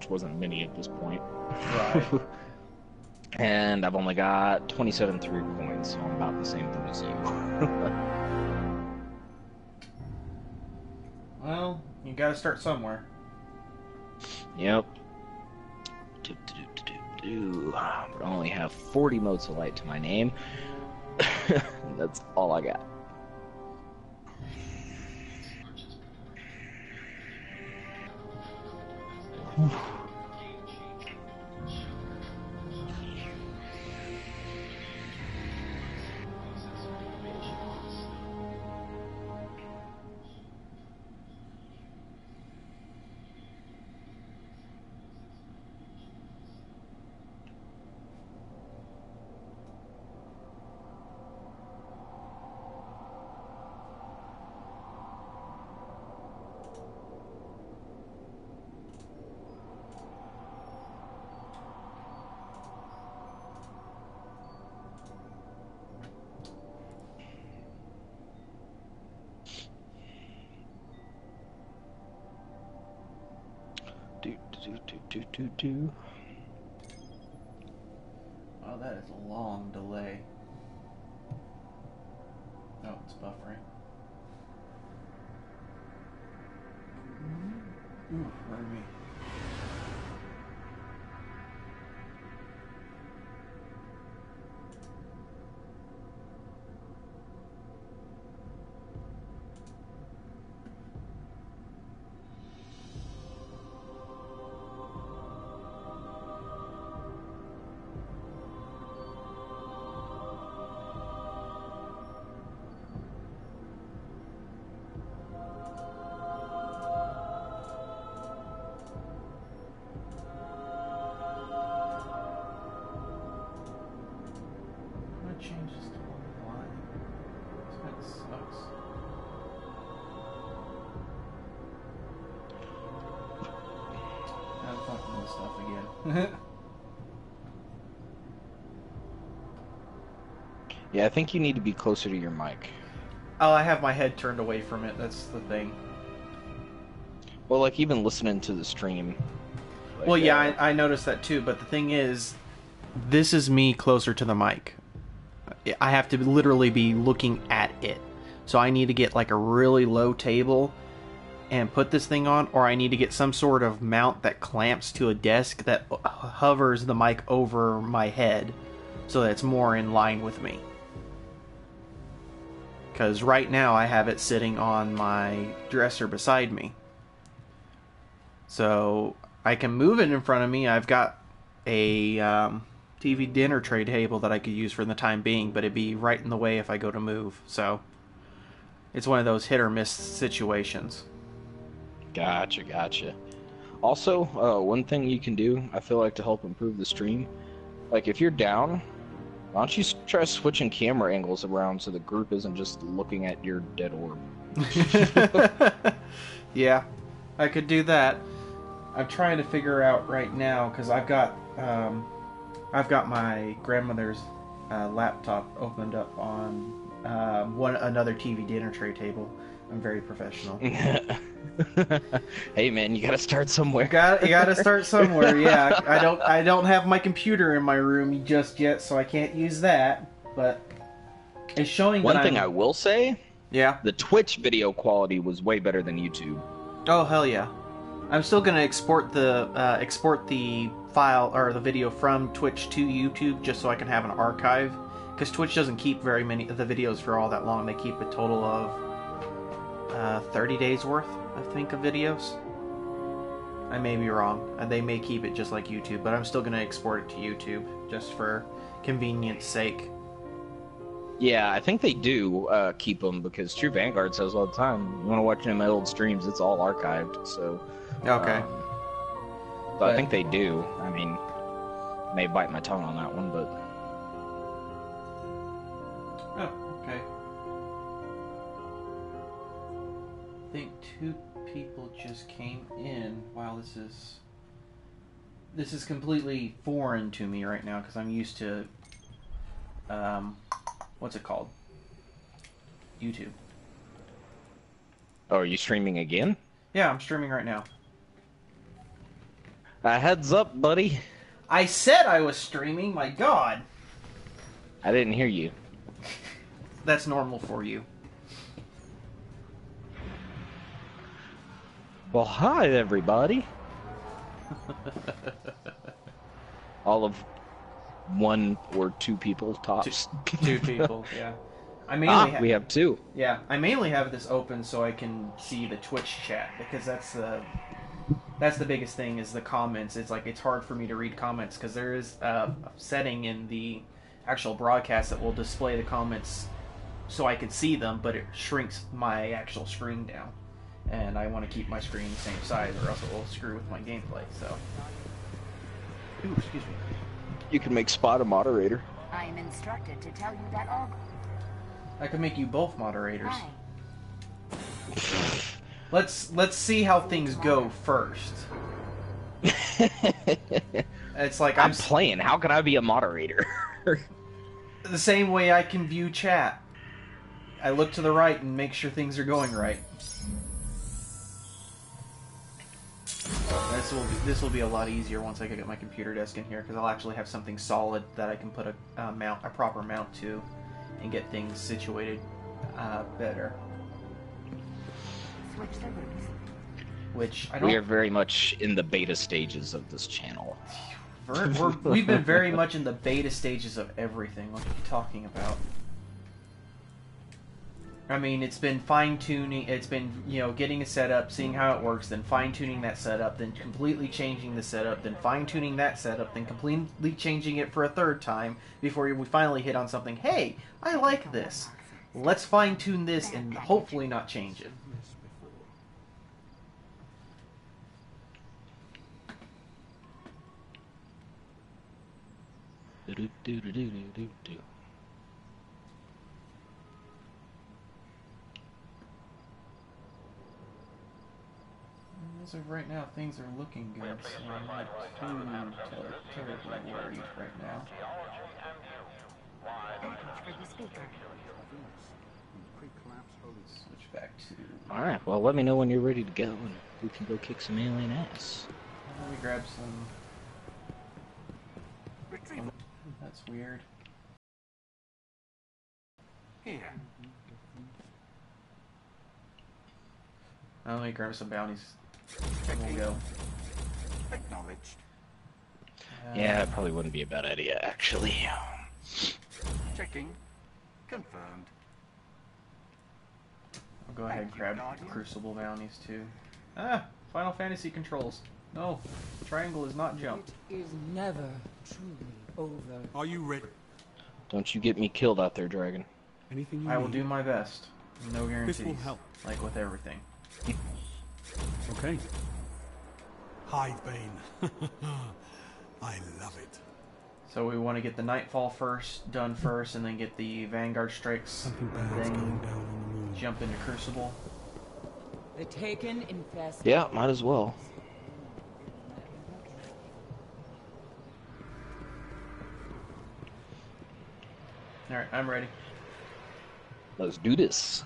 which wasn't many at this point. Right. and I've only got 27 through points, so I'm about the same thing as you. well, you gotta start somewhere. yep. Do, do, do, do, do. But I only have 40 motes of light to my name. That's all I got. Do, Yeah, I think you need to be closer to your mic. oh, I have my head turned away from it. That's the thing. Well, like even listening to the stream. like, well, yeah, uh, I, I noticed that too. But the thing is, this is me closer to the mic. I have to literally be looking at it. So I need to get like a really low table and put this thing on, or I need to get some sort of mount that clamps to a desk that hovers the mic over my head so that it's more in line with me. Because right now I have it sitting on my dresser beside me. So I can move it in front of me. I've got a um, TV dinner tray table that I could use for the time being, but it'd be right in the way if I go to move. So it's one of those hit or miss situations. Gotcha, gotcha. Also, uh, one thing you can do, I feel like to help improve the stream, like if you're down, why don't you try switching camera angles around so the group isn't just looking at your dead orb? yeah, I could do that. I'm trying to figure out right now because I've got um, I've got my grandmother's uh, laptop opened up on um, one another TV dinner tray table. I'm very professional. hey man, you gotta start somewhere. You got you got to start somewhere. Yeah, I don't I don't have my computer in my room just yet, so I can't use that. But it's showing. One thing I I'm, will say, yeah. the Twitch video quality was way better than YouTube. Oh hell yeah! I'm still gonna export the uh, export the file or the video from Twitch to YouTube just so I can have an archive. Because Twitch doesn't keep very many of the videos for all that long. They keep a total of uh, 30 days worth, I think, of videos. I may be wrong. They may keep it just like YouTube, but I'm still gonna export it to YouTube just for convenience sake. Yeah, I think they do uh, keep them because True Vanguard says all the time, you want to watch any of my old streams, it's all archived. So, Okay. um, so But- I think they do. I mean, may bite my tongue on that one, but think two people just came in. Wow, this is this is completely foreign to me right now because I'm used to um, what's it called? YouTube. oh, are you streaming again? Yeah, I'm streaming right now. A heads up, buddy. I said I was streaming. My God, I didn't hear you. that's normal for you. Well, hi, everybody. All of one or two people tops. Two people. Yeah. I mainly ah, ha- we have two. Yeah, I mainly have this open so I can see the Twitch chat because that's the that's the biggest thing is the comments. It's like it's hard for me to read comments because there is a setting in the actual broadcast that will display the comments so I can see them, but it shrinks my actual screen down, and I want to keep my screen the same size or else it will screw with my gameplay. So, ooh, excuse me. You can make Spot a moderator. I am instructed to tell you that all. I could make you both moderators. Hi. Let's let's see how things go first. It's like I'm, I'm playing. How can I be a moderator? the same way I can view chat. I look to the right and make sure things are going right. This will be, this will be a lot easier once I get my computer desk in here because I'll actually have something solid that I can put a uh, mount, a proper mount to, and get things situated uh, better. Switch the routes. Which I don't. we are very much in the beta stages of this channel. We're, we're, we've been very much in the beta stages of everything. What are you talking about? I mean, it's been fine tuning. It's been you know getting a setup, seeing how it works, then fine tuning that setup, then completely changing the setup, then fine tuning that setup, then completely changing it for a third time before we finally hit on something. Hey, I like this. Let's fine tune this and hopefully not change it. Do-do-do-do-do-do-do. As of right now, things are looking good, so I'm not too ter- terribly worried right now. For the speaker. Switch back to. All right. Well, let me know when you're ready to go, and we can go kick some alien ass. Let me grab some. Retrieval. That's weird. Here. Let me grab some bounties. And we'll go. Acknowledged. Yeah, it probably wouldn't be a bad idea, actually. Checking. Confirmed. I'll go ahead and grab Crucible bounties too. Ah, Final Fantasy controls. No, triangle is not jump. It is never truly over. Are you ready? Don't you get me killed out there, Dragon. Anything you I will do my best. No guarantees. This will help. Like with everything. Okay. Hive Bane. I love it. So we want to get the Nightfall first, done first, and then get the Vanguard strikes, Something and bad's going then down on the moon. jump into Crucible. The Taken infest. Yeah, might as well. All right, I'm ready. Let's do this.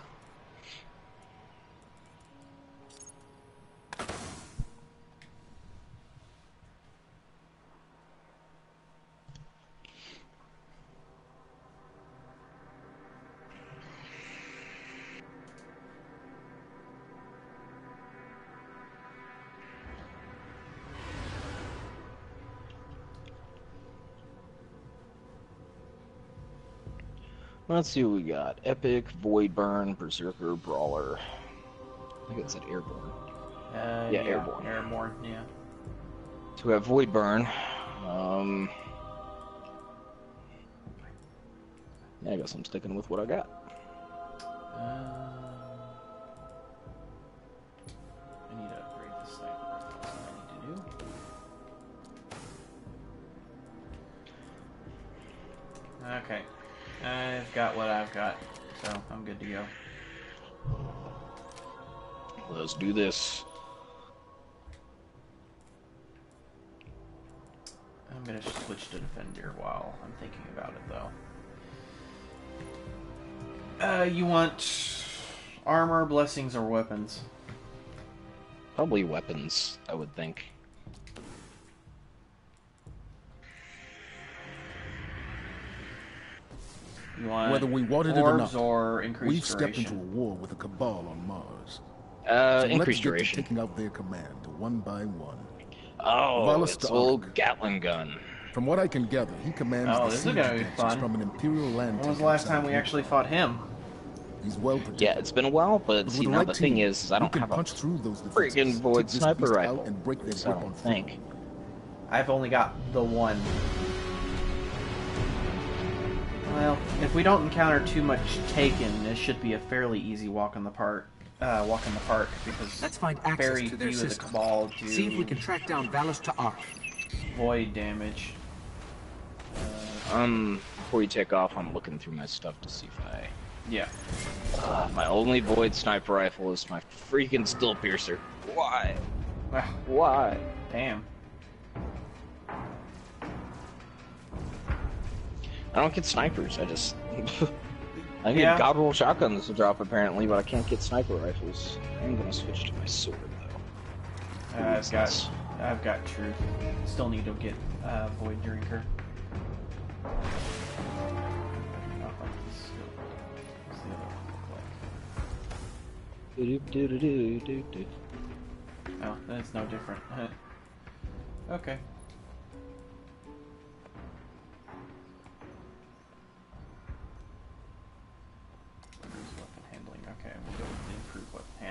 Let's see what we got. Epic, Voidburn, Berserker, Brawler. I think it said Airborne. Uh, Yeah, Airborne. Airborne, yeah. So we have Voidburn. Um, yeah, I guess I'm sticking with what I got. Um, I need to upgrade the sniper. That's what I need to do. Okay. I've got what I've got, so I'm good to go. Let's do this. I'm gonna switch to Defender while I'm thinking about it, though. Uh, you want armor, blessings, or weapons? Probably weapons, I would think. Whether we wanted it or not, or we've stepped into a war with a cabal on Mars. Uh, so increased let's duration. Get to taking out their command one by one. Oh, Wallace it's old Ark. Gatling gun. From what I can gather, he commands Oh, the this is siege gonna be detachers fun. from an Imperial land. When was the last time we Hilo. actually fought him? He's well protected. Yeah, it's been a while, but But see with now right the thing team, is, is I don't can have a punch through those defenses, friggin' void sniper rifle. and break their So grip on think. I've only got the one. Well, if we don't encounter too much Taken, this should be a fairly easy walk in the park. Uh, walk in the park because Let's find access very to their few of the system. Cabal do See if we can track down Valus Ta'aurc. void damage. Um, before you take off, I'm looking through my stuff to see if I. Yeah. Uh, my only void sniper rifle is my freaking still piercer. Why? Ah, Why? Damn. I don't get snipers. I just. I get Yeah. god roll shotguns to drop apparently, but I can't get sniper rifles. I'm gonna switch to my sword though. Uh, I've got, sense. I've got truth. Still need to get uh, void drinker. Oh. Oh, then no different. okay.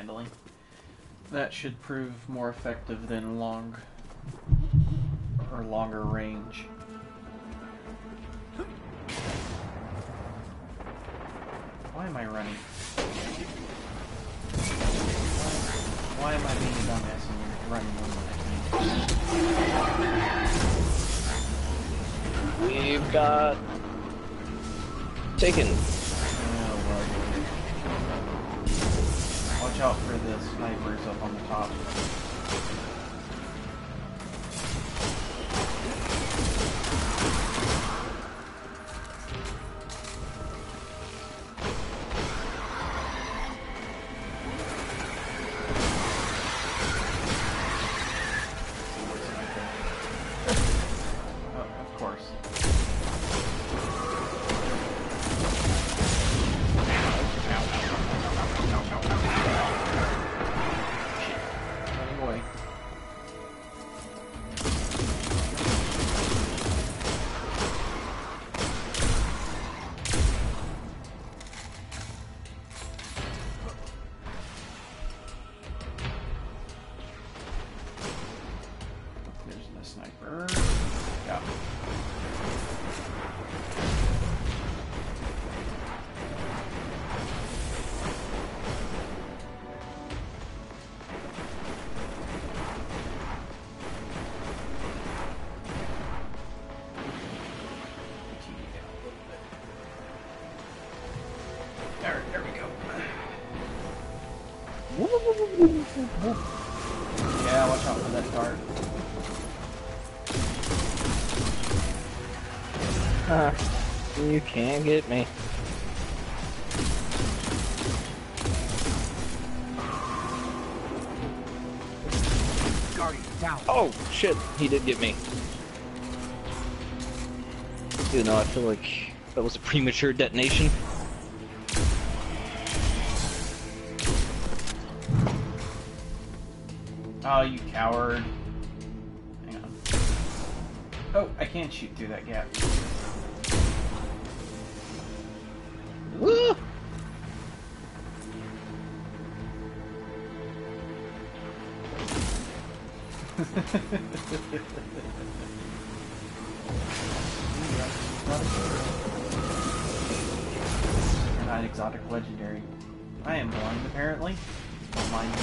Handling. That should prove more effective than long or longer range. Why am I running? Why, am I being a dumbass and running when I can? We've got taken. Watch out for the snipers up on the top. You can't get me. Oh shit, he did get me. Even though I feel like that was a premature detonation. Oh, you coward. Hang on. Oh, I can't shoot through that gap. You're exotic legendary. I am blind, apparently. Don't mind me.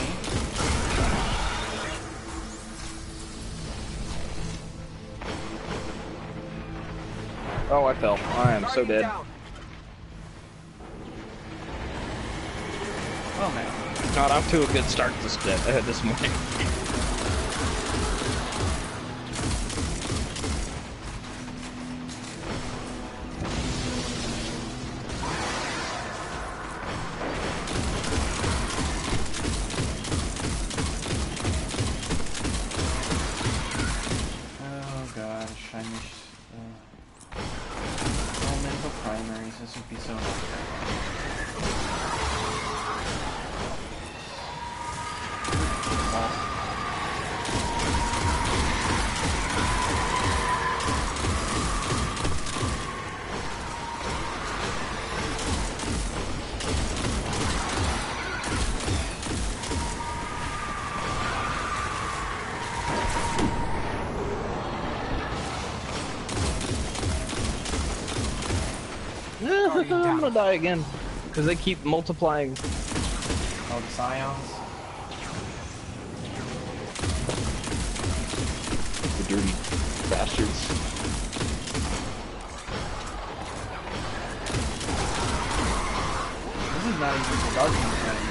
Oh, I fell. I am so dead. Oh, man. Not off to a good start this uh, this morning. I'm gonna die again because they keep multiplying. Oh, the scions. The dirty bastards. This is not even the Guardian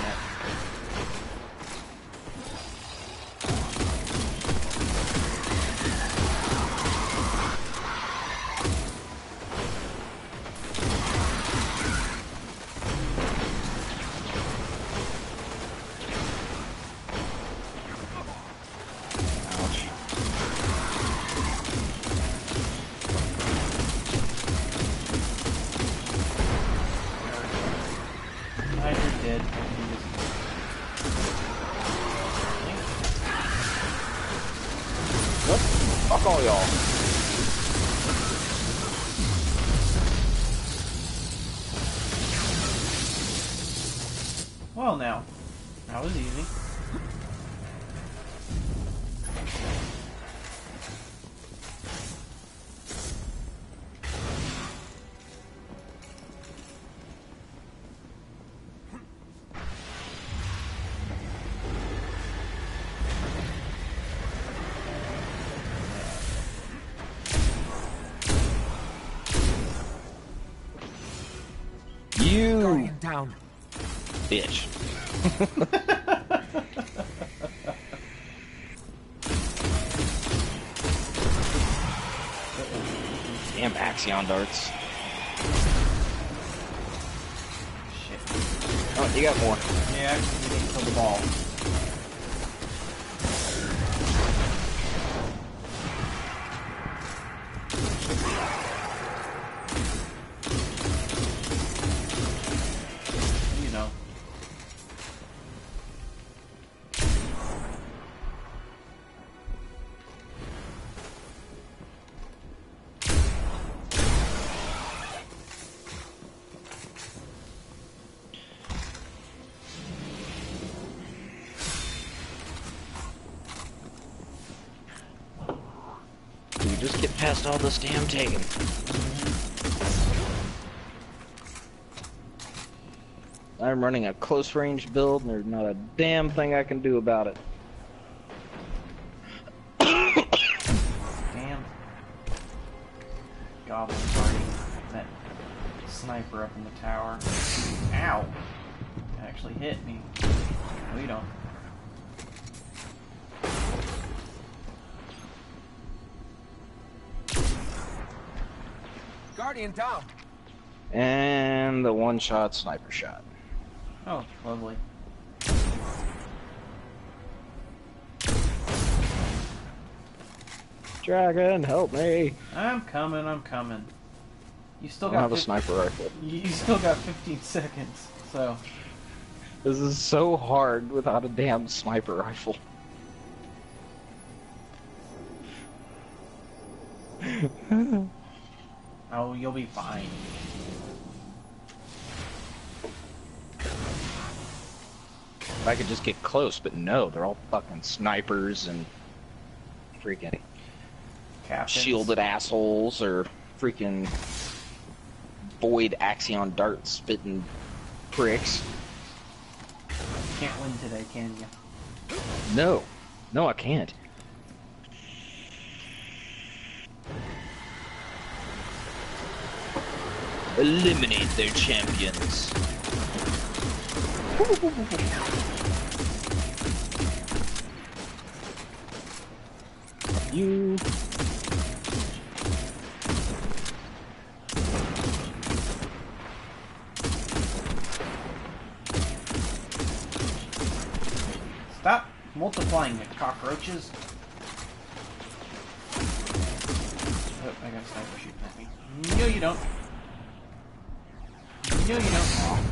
darts. Shit. Oh, you got more. Yeah, actually, we need to kill the ball. Past all damn. I'm running a close range build and there's not a damn thing I can do about it. And one shot sniper shot. Oh, lovely. Dragon, help me! I'm coming, I'm coming. You I still don't got have a sniper rifle. You still got 15 seconds, so This is so hard without a damn sniper rifle. oh, you'll be fine. I could just get close, but no, they're all fucking snipers and freaking Captains. shielded assholes or freaking void axion dart spitting pricks. Can't win today, can you? No, no, I can't. Eliminate their champions. You. Stop multiplying the cockroaches. Oh, I got a sniper shooting at me. No, you don't. No, you don't.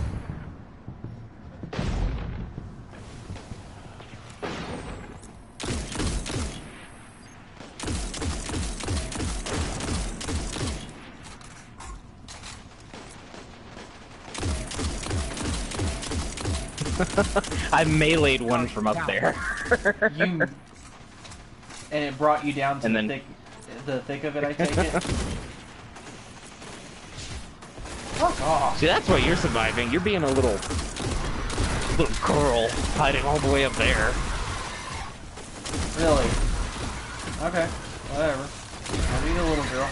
I meleeed one from up there. You and it brought you down to And the then- thick, the thick of it. I take it. Fuck off. See, that's why you're surviving. You're being a little, little girl hiding all the way up there. Really? Okay. Whatever. I'll be the little girl.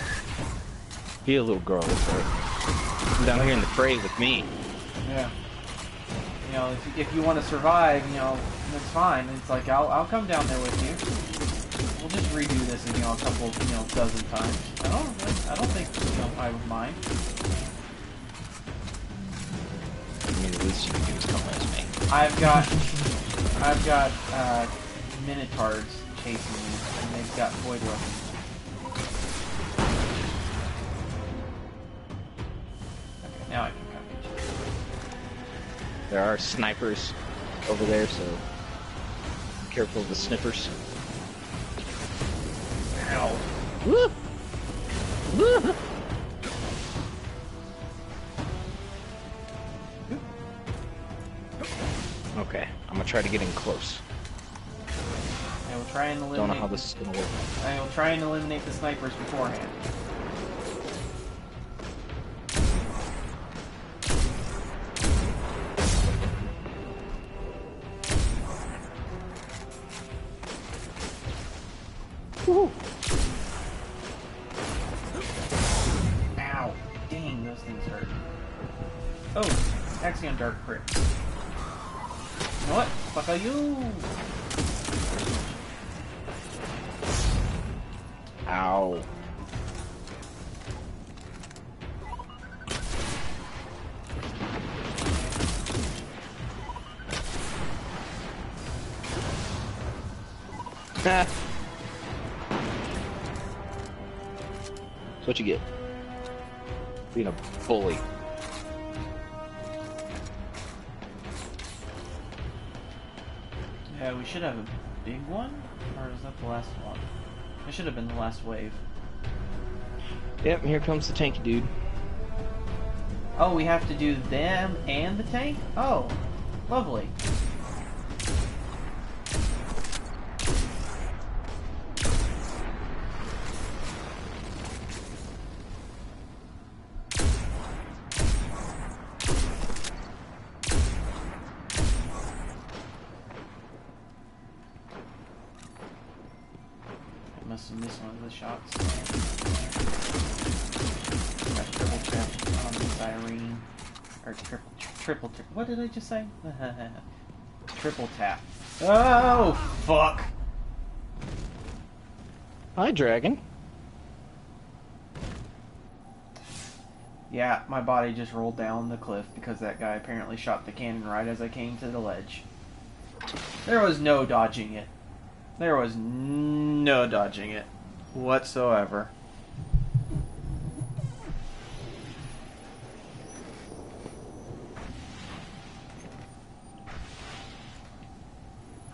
Be a little girl. Come down here in the fray with me. Yeah. You know, if, if you want to survive, you know, that's fine. It's like I'll I'll come down there with you. We'll just redo this, you know, a couple, you know, dozen times. I don't, I don't think, you know, I would mind. I mean, the least you can do is come as me. I've got, I've got uh, minotaurs chasing me, and they've got void weapons. There are snipers over there, so be careful of the snippers. Ow. Woo! Woo! Okay, I'm gonna try to get in close. I will try and eliminate. Don't know how this is gonna work. I will try and eliminate the snipers beforehand. Wave. Yep, here comes the tanky dude. Oh, we have to do them and the tank? Oh, lovely. I must have missed one of the shots. Got triple tap on the siren. Or triple, triple, tri- what did I just say? triple tap. Oh, fuck! Hi, dragon. Yeah, my body just rolled down the cliff because that guy apparently shot the cannon right as I came to the ledge. There was no dodging it. There was no dodging it whatsoever.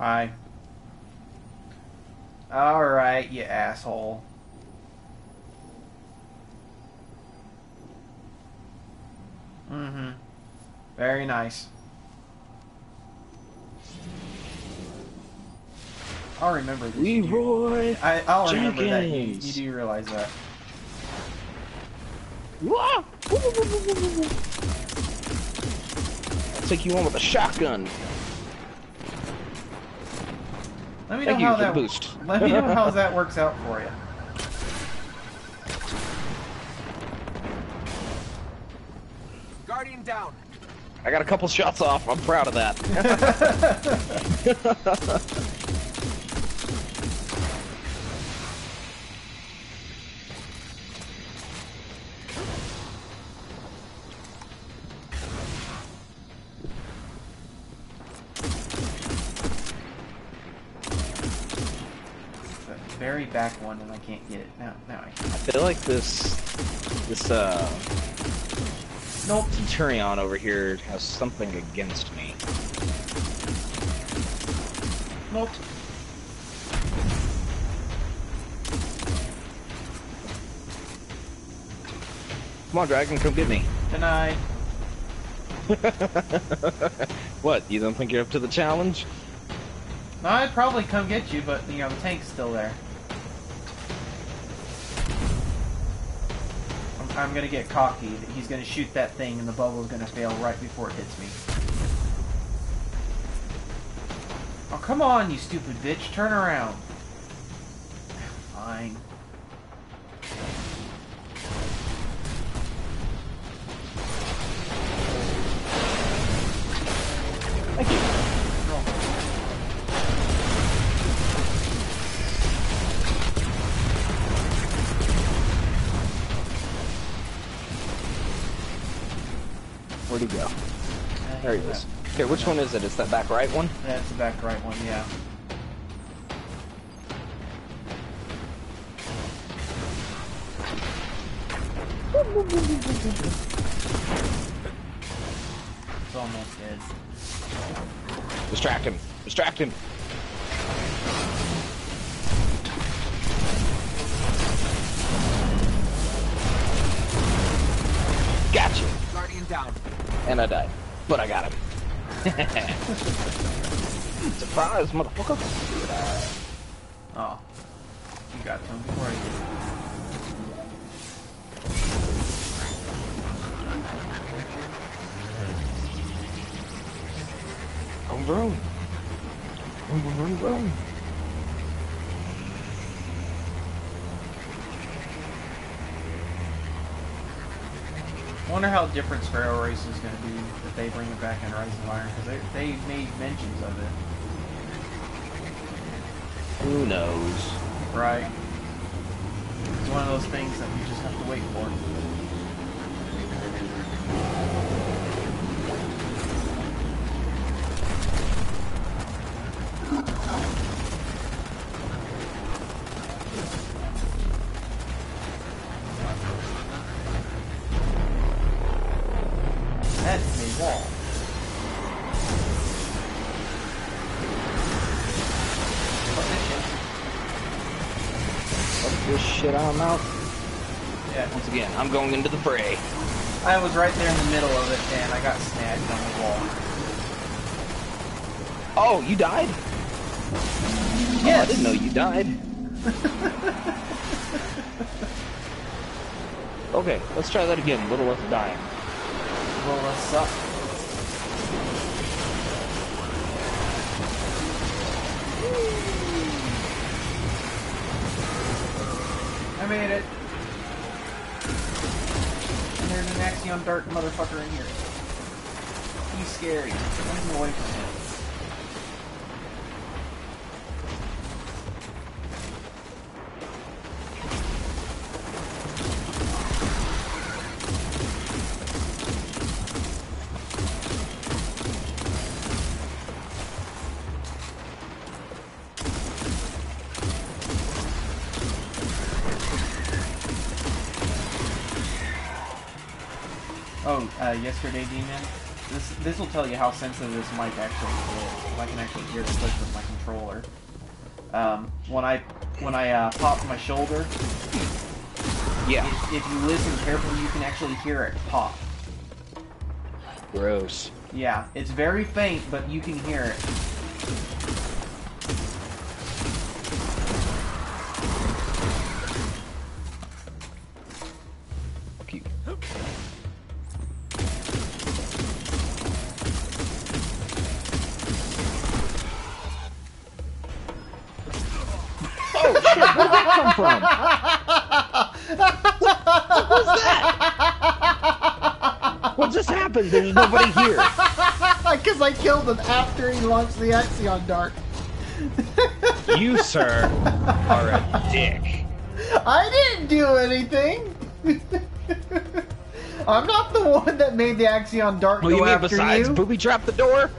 Hi. Alright, you asshole. Mm-hmm. Very nice. I'll remember this. Leroy. I, I'll remember that. You, Jenkins. you do realize that. Wah! I'll take you on with a shotgun. Let me know Thank you how that boost. Let me know how that works out for you. Guardian down. I got a couple shots off. I'm proud of that. back one, and I can't get it now. Now I can. I feel like this, this uh, Nope. Centurion over here has something against me. Nope. Come on, Dragon, come get me. Denied. What, you don't think you're up to the challenge? No, I'd probably come get you, but you know the tank's still there. I'm, gonna get cocky. that He's gonna shoot that thing, and the bubble's gonna fail right before it hits me. Oh come on, you stupid bitch! Turn around. Fine. Thank. There he is. Okay, which one is it? It's that back right one? That's the back right one, yeah. It's almost dead. Distract him. Distract him. Gotcha. Guardian down. And I died. But I got him. Surprise, motherfucker. Oh. You got to him before I did. Run, run. Run, run, run, I wonder how different Sparrow Race is going to be if they bring it back in Rise of Iron, because they, they made mentions of it. Who knows? Right. It's one of those things that we just have to wait for. Fuck this shit I'm out. Yeah. Once again, I'm going into the fray. I was right there in the middle of it, and I got snagged on the wall. Oh, you died? Oh, I didn't know you died. okay, let's try that again. A Little less dying. Well, that sucks. I Dart motherfucker in here. He's scary. Away from. Yesterday, D-Man. This this will tell you how sensitive this mic actually is. I can actually hear the click with my controller. Um, when I when I uh, pop my shoulder, Yeah. if, if you listen carefully, you can actually hear it pop. Gross. Yeah, it's very faint, but you can hear it. What happened? There's nobody here. Because I killed him after he launched the Axion Dart. You, sir, are a dick. I didn't do anything. I'm not the one that made the Axion Dart What go you mean after besides you. booby trap the door?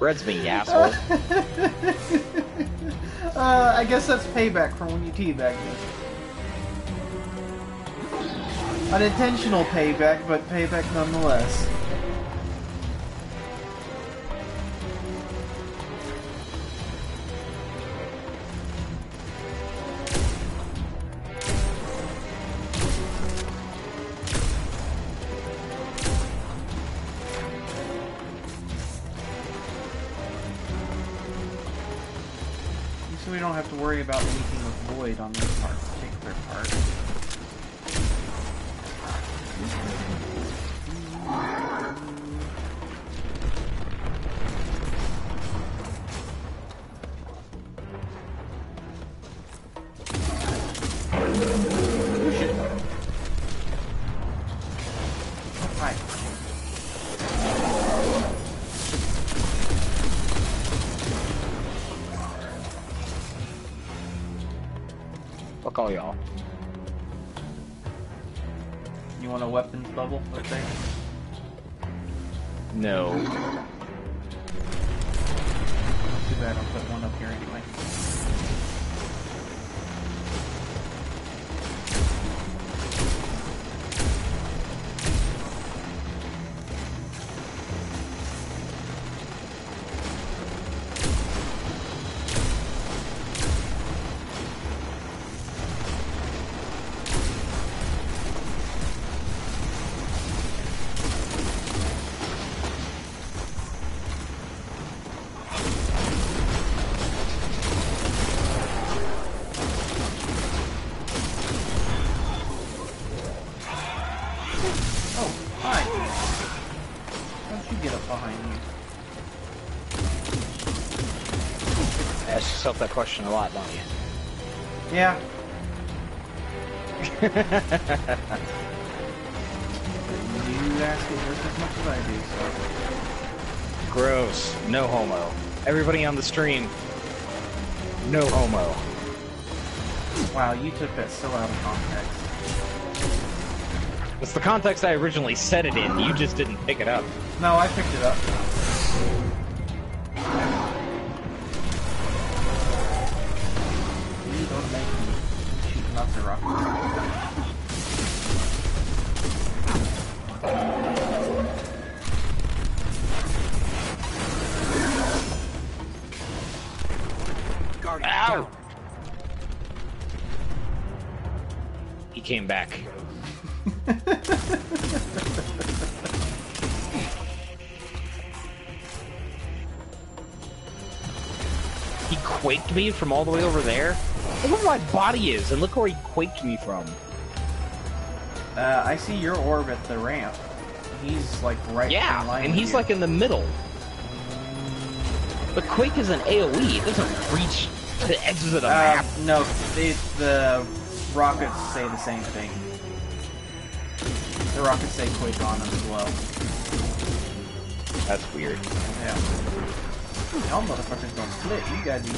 Red's me, you asshole. uh, I guess that's payback for when you teabagged me. Unintentional payback, but payback nonetheless. Bad I'll put one up here anyway. That question a lot, don't you? Yeah. you ask it just as much as I do, so. Gross. No homo. Everybody on the stream. No homo. Wow, you took that so out of context. It's the context I originally said it in. You just didn't pick it up. No, I picked it up. From all the way over there. Look where my body is, and look where he quaked me from. Uh, I see your orb at the ramp. He's like right in Yeah, and he's you. like in the middle. The quake is an AOE. It doesn't reach the edges of the Uh, map. no, they, the rockets say the same thing. The rockets say Quake on them as well. That's weird. Yeah. Y'all motherfuckers split. You guys to.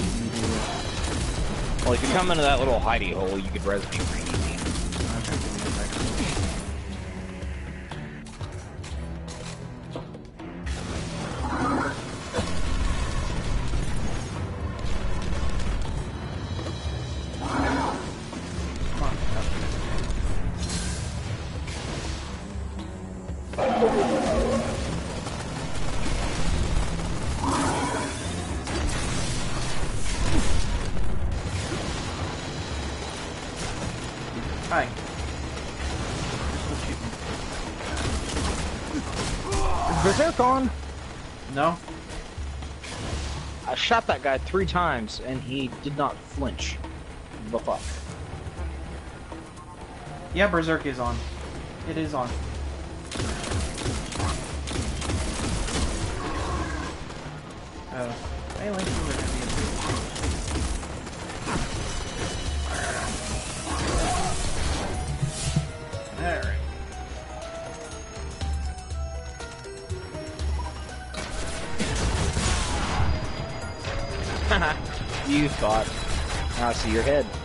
Well, if you come into that little hidey hole, you could res me guy three times, and he did not flinch. The fuck? Yeah, Berserk is on. It is on. See your head.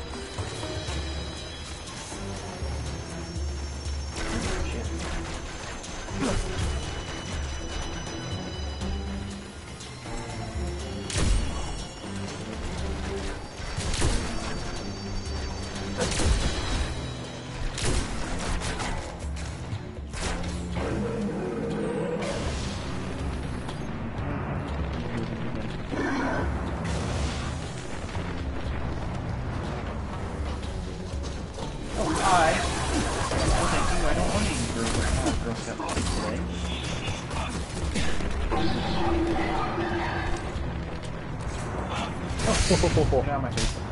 Oh, get out of my face.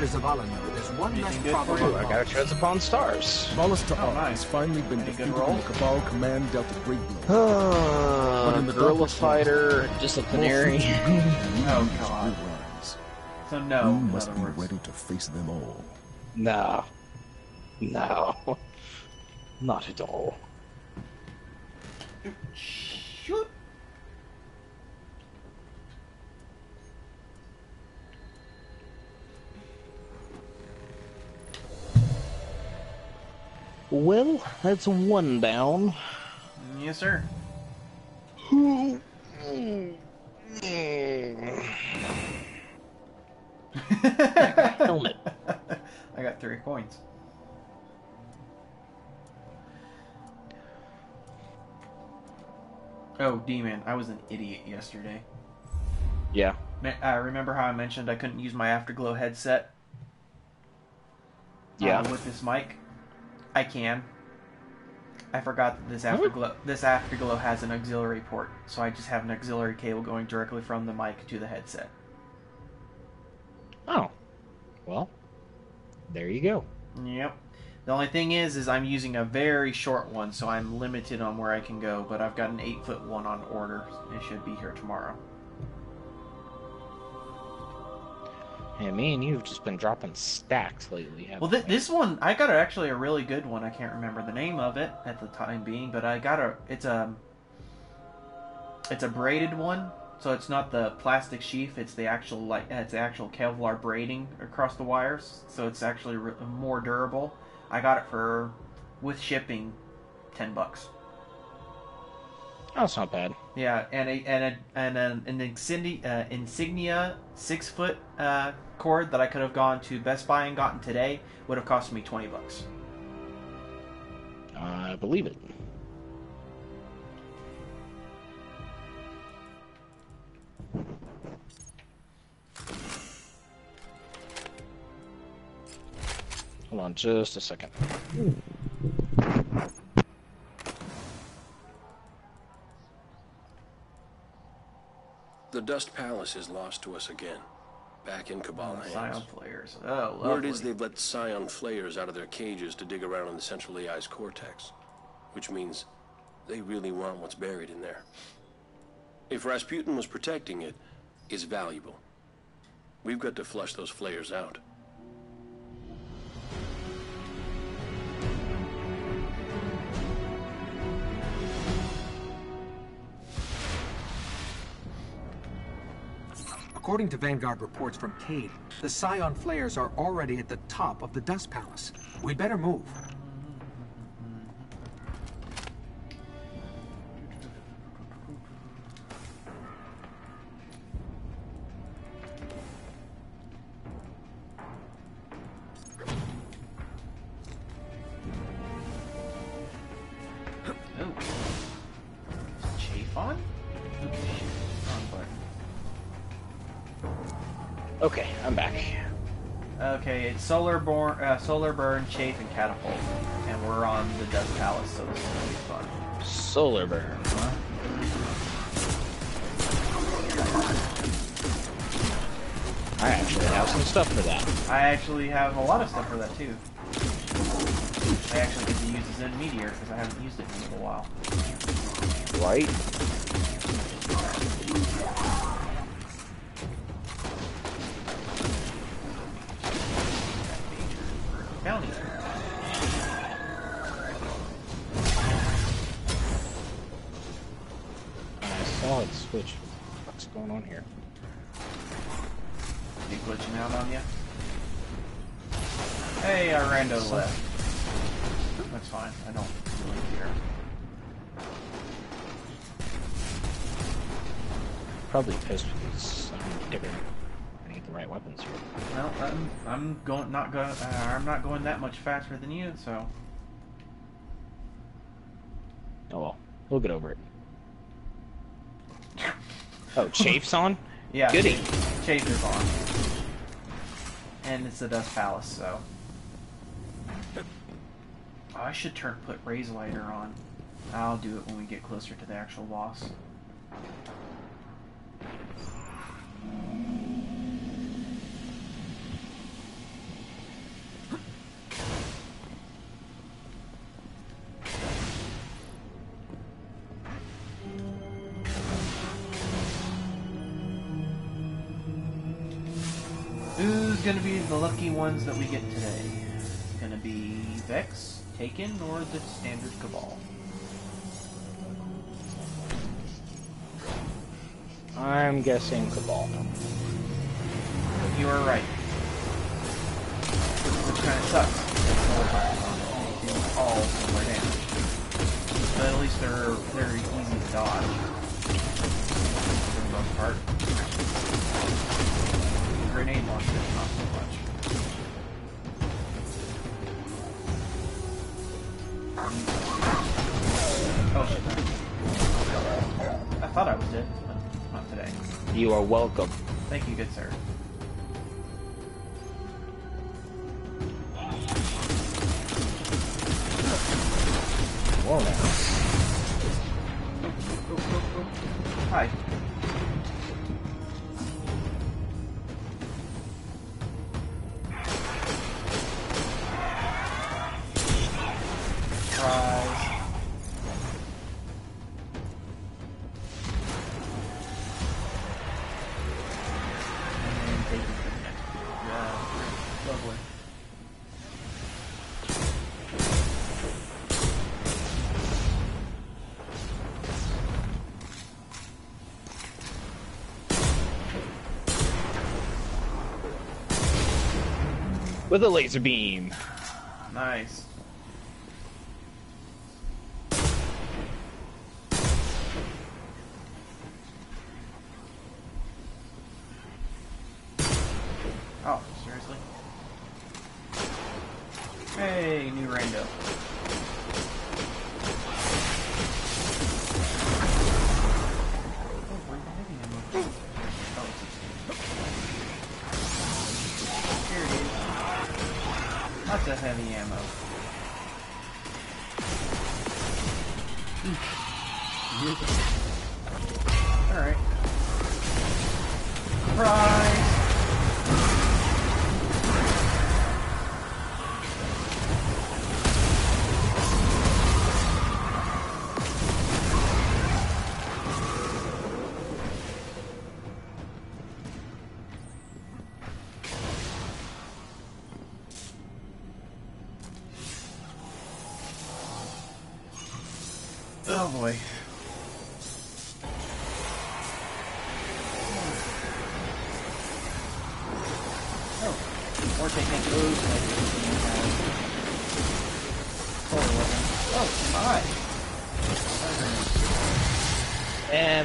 I'll let commanders of Allah there's one less problem. for? Ooh, I got a chance upon stars. Ballister Oh, Ark nice. has finally been Any defeated roll? and the Cabal command dealt a great blow. Uh, But in the guerrilla fighter, More disciplinary. fleets Oh, used God. So no, You must be ready to face them all. no. No. Not at all. That's one down. Yes, sir. Helmet. I got three coins. Oh, D-Man, I was an idiot yesterday. Yeah. Uh, remember how I mentioned I couldn't use my Afterglow headset? uh, Yeah. with this mic? I can. I forgot that this Afterglow this Afterglow has an auxiliary port, so I just have an auxiliary cable going directly from the mic to the headset. Oh. Well, there you go. Yep. The only thing is, is I'm using a very short one, so I'm limited on where I can go. But I've got an eight foot one on order. It should be here tomorrow. Yeah, me and you have just been dropping stacks lately. haven't Well, th- this one I got a, actually a really good one. I can't remember the name of it at the time being, but I got a. It's a. It's a braided one, so it's not the plastic sheath. It's the actual like uh, it's the actual Kevlar braiding across the wires, so it's actually re- more durable. I got it for with shipping, ten bucks. Oh, it's not bad. Yeah, and a and a and an, an insignia, uh, insignia six foot uh, cord that I could have gone to Best Buy and gotten today would have cost me twenty bucks. I believe it. Hold on just a second. The Dust Palace is lost to us again. back in Cabal oh, hands. Psion flayers. Oh, lovely. Word is they've let Psion flayers out of their cages to dig around in the central AI's cortex, which means they really want what's buried in there. If Rasputin was protecting it, it's valuable. We've got to flush those flayers out. According to Vanguard reports from Cayde, the Psion flayers are already at the top of the Dust Palace. We'd better move. Solar born, uh, solar burn, chaff, and catapult, and we're on the Dust Palace, so this is gonna be fun. Solar burn. Huh? I actually have some stuff for that. I actually have a lot of stuff for that too. I actually get to use the Zen Meteor because I haven't used it in a little while. Right? I'm going not. Uh, I'm not going that much faster than you, so Oh well, we'll get over it. Oh, Chaff's on? yeah. Goody. Chaser's on, and it's the Dust Palace, so. Oh, I should turn put Raze-Lighter on. I'll do it when we get closer to the actual boss. Who's gonna be the lucky ones that we get today? It's gonna be Vex, Taken, or the standard Cabal? I'm guessing Cabal. You are right. Which kind of sucks. because They do all similar damage. But at least they're very easy to dodge. For the most part. Grenade launchers, not so much. Oh shit. I thought I was dead, but not today. You are welcome. Thank you, good sir. With a laser beam. Nice.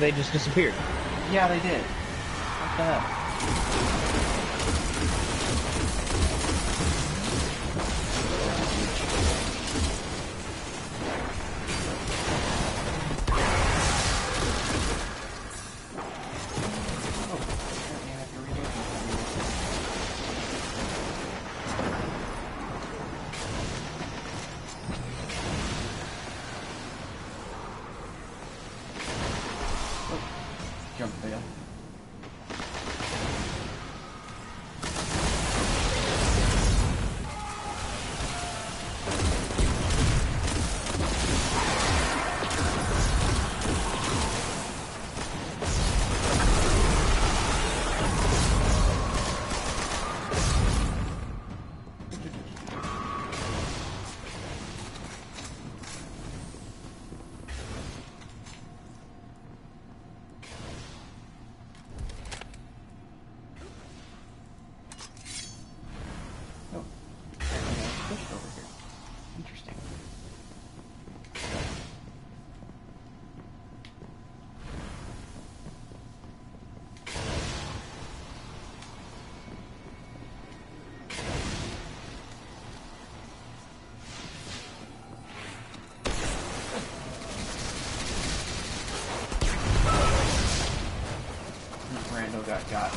They just disappeared. Yeah, they did. Got got.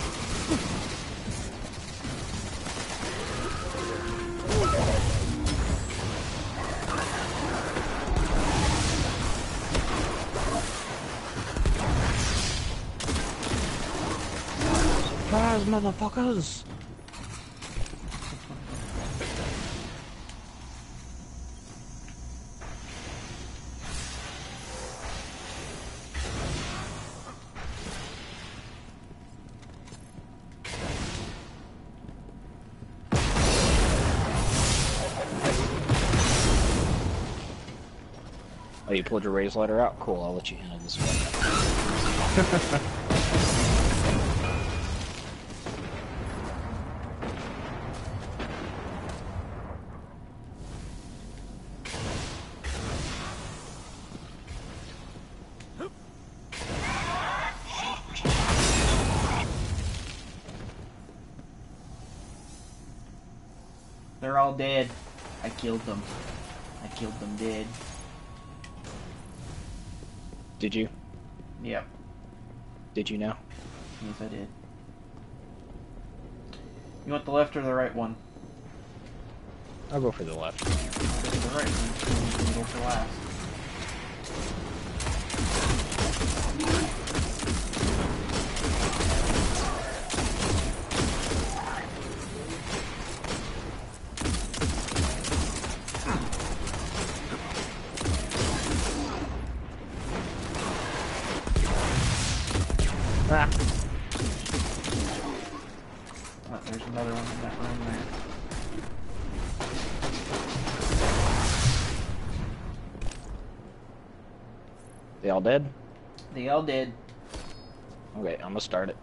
Surprise, motherfuckers! You pulled your Raze-Lighter out? Cool, I'll let you handle this one. They're all dead. I killed them. I killed them dead. Did you? Yep. Did you now? Yes, I did. You want the left or the right one? I'll go for the left. I'll go for the right one. Middle for last. All. Okay, I'm gonna start it.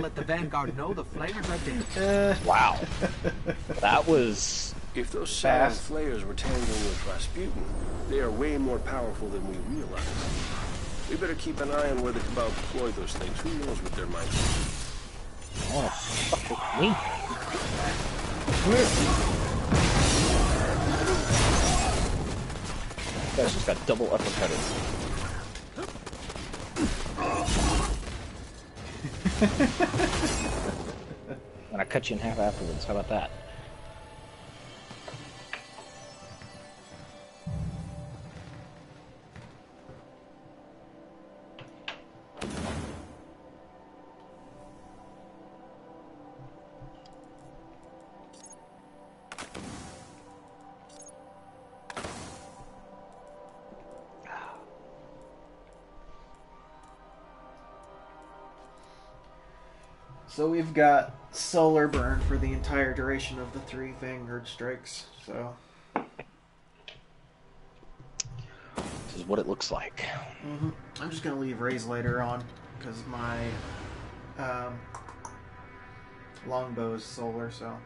Let the Vanguard know the flayers are dead. Uh. Wow. that was... If those silent Fast. flayers were tangling with Rasputin, they are way more powerful than we realize. We better keep an eye on where the Cabal deploy those things. Who knows what their minds are. Oh, fuck with me. Come here. Guys just got double uppercutted. and I cut you in half afterwards. How about that? So we've got solar burn for the entire duration of the three Vanguard strikes. So This is what it looks like. hmm I'm just gonna leave Raze-Lighter on because my um, longbow is solar. So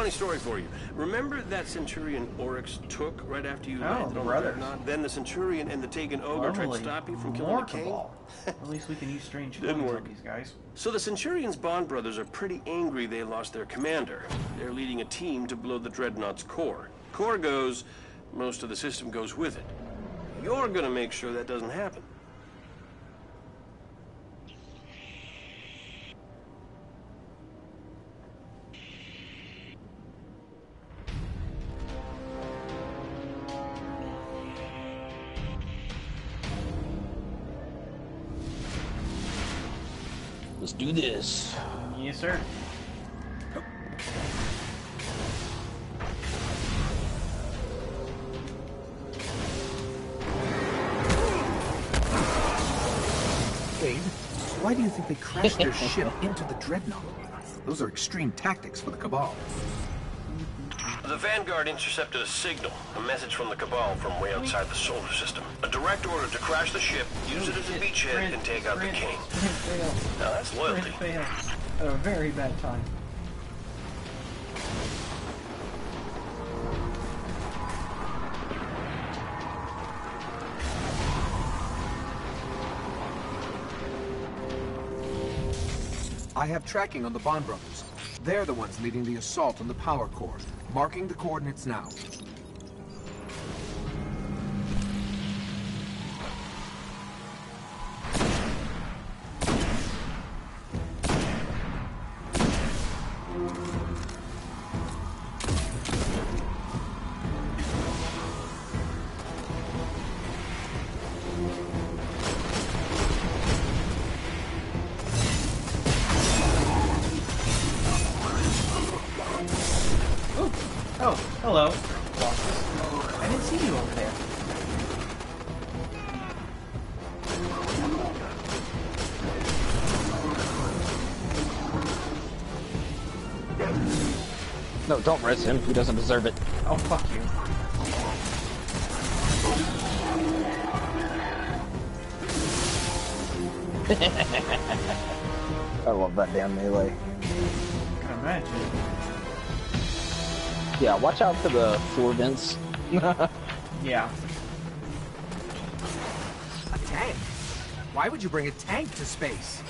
Funny story for you. Remember that Centurion Oryx took right after you Oh, landed the on brothers. the Dreadnought? Then the Centurion and the Taken Ogre tried to stop you from killing the king? At least we can use strange Didn't work. these guys. So the Centurion's Bond brothers are pretty angry they lost their commander. They're leading a team to blow the Dreadnought's core. Core goes, most of the system goes with it. You're gonna make sure that doesn't happen. Do this. Yes, sir. Cayde, why do you think they crashed their ship into the Dreadnought? Those are extreme tactics for the Cabal. The Vanguard intercepted a signal, a message from the Cabal from way outside the solar system. A direct order to crash the ship, use it as a beachhead, and take out the king. Now that's loyalty. fail at a very bad time. I have tracking on the Bond brothers. They're the ones leading the assault on the power core. Marking the coordinates now. No, don't res him. He doesn't deserve it. Oh, fuck you. I love that damn melee. Can imagine. Yeah, watch out for the floor vents. Yeah. A tank? Why would you bring a tank to space?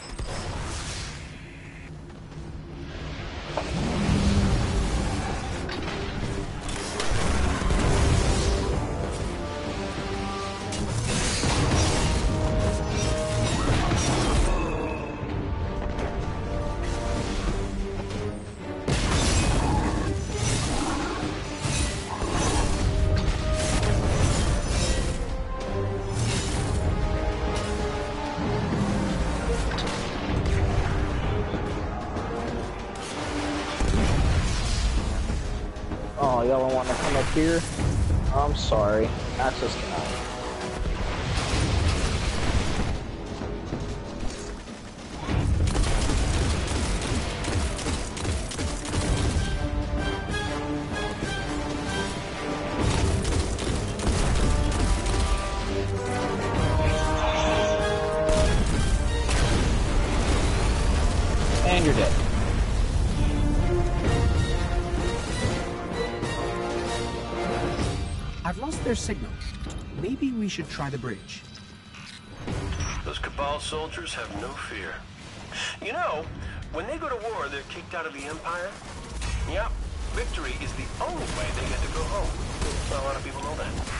Up here? I'm sorry. Access denied. Should try the bridge. Those Cabal soldiers have no fear. You know, when they go to war, they're kicked out of the Empire. Yep, victory is the only way they get to go home. Not a lot of people know that.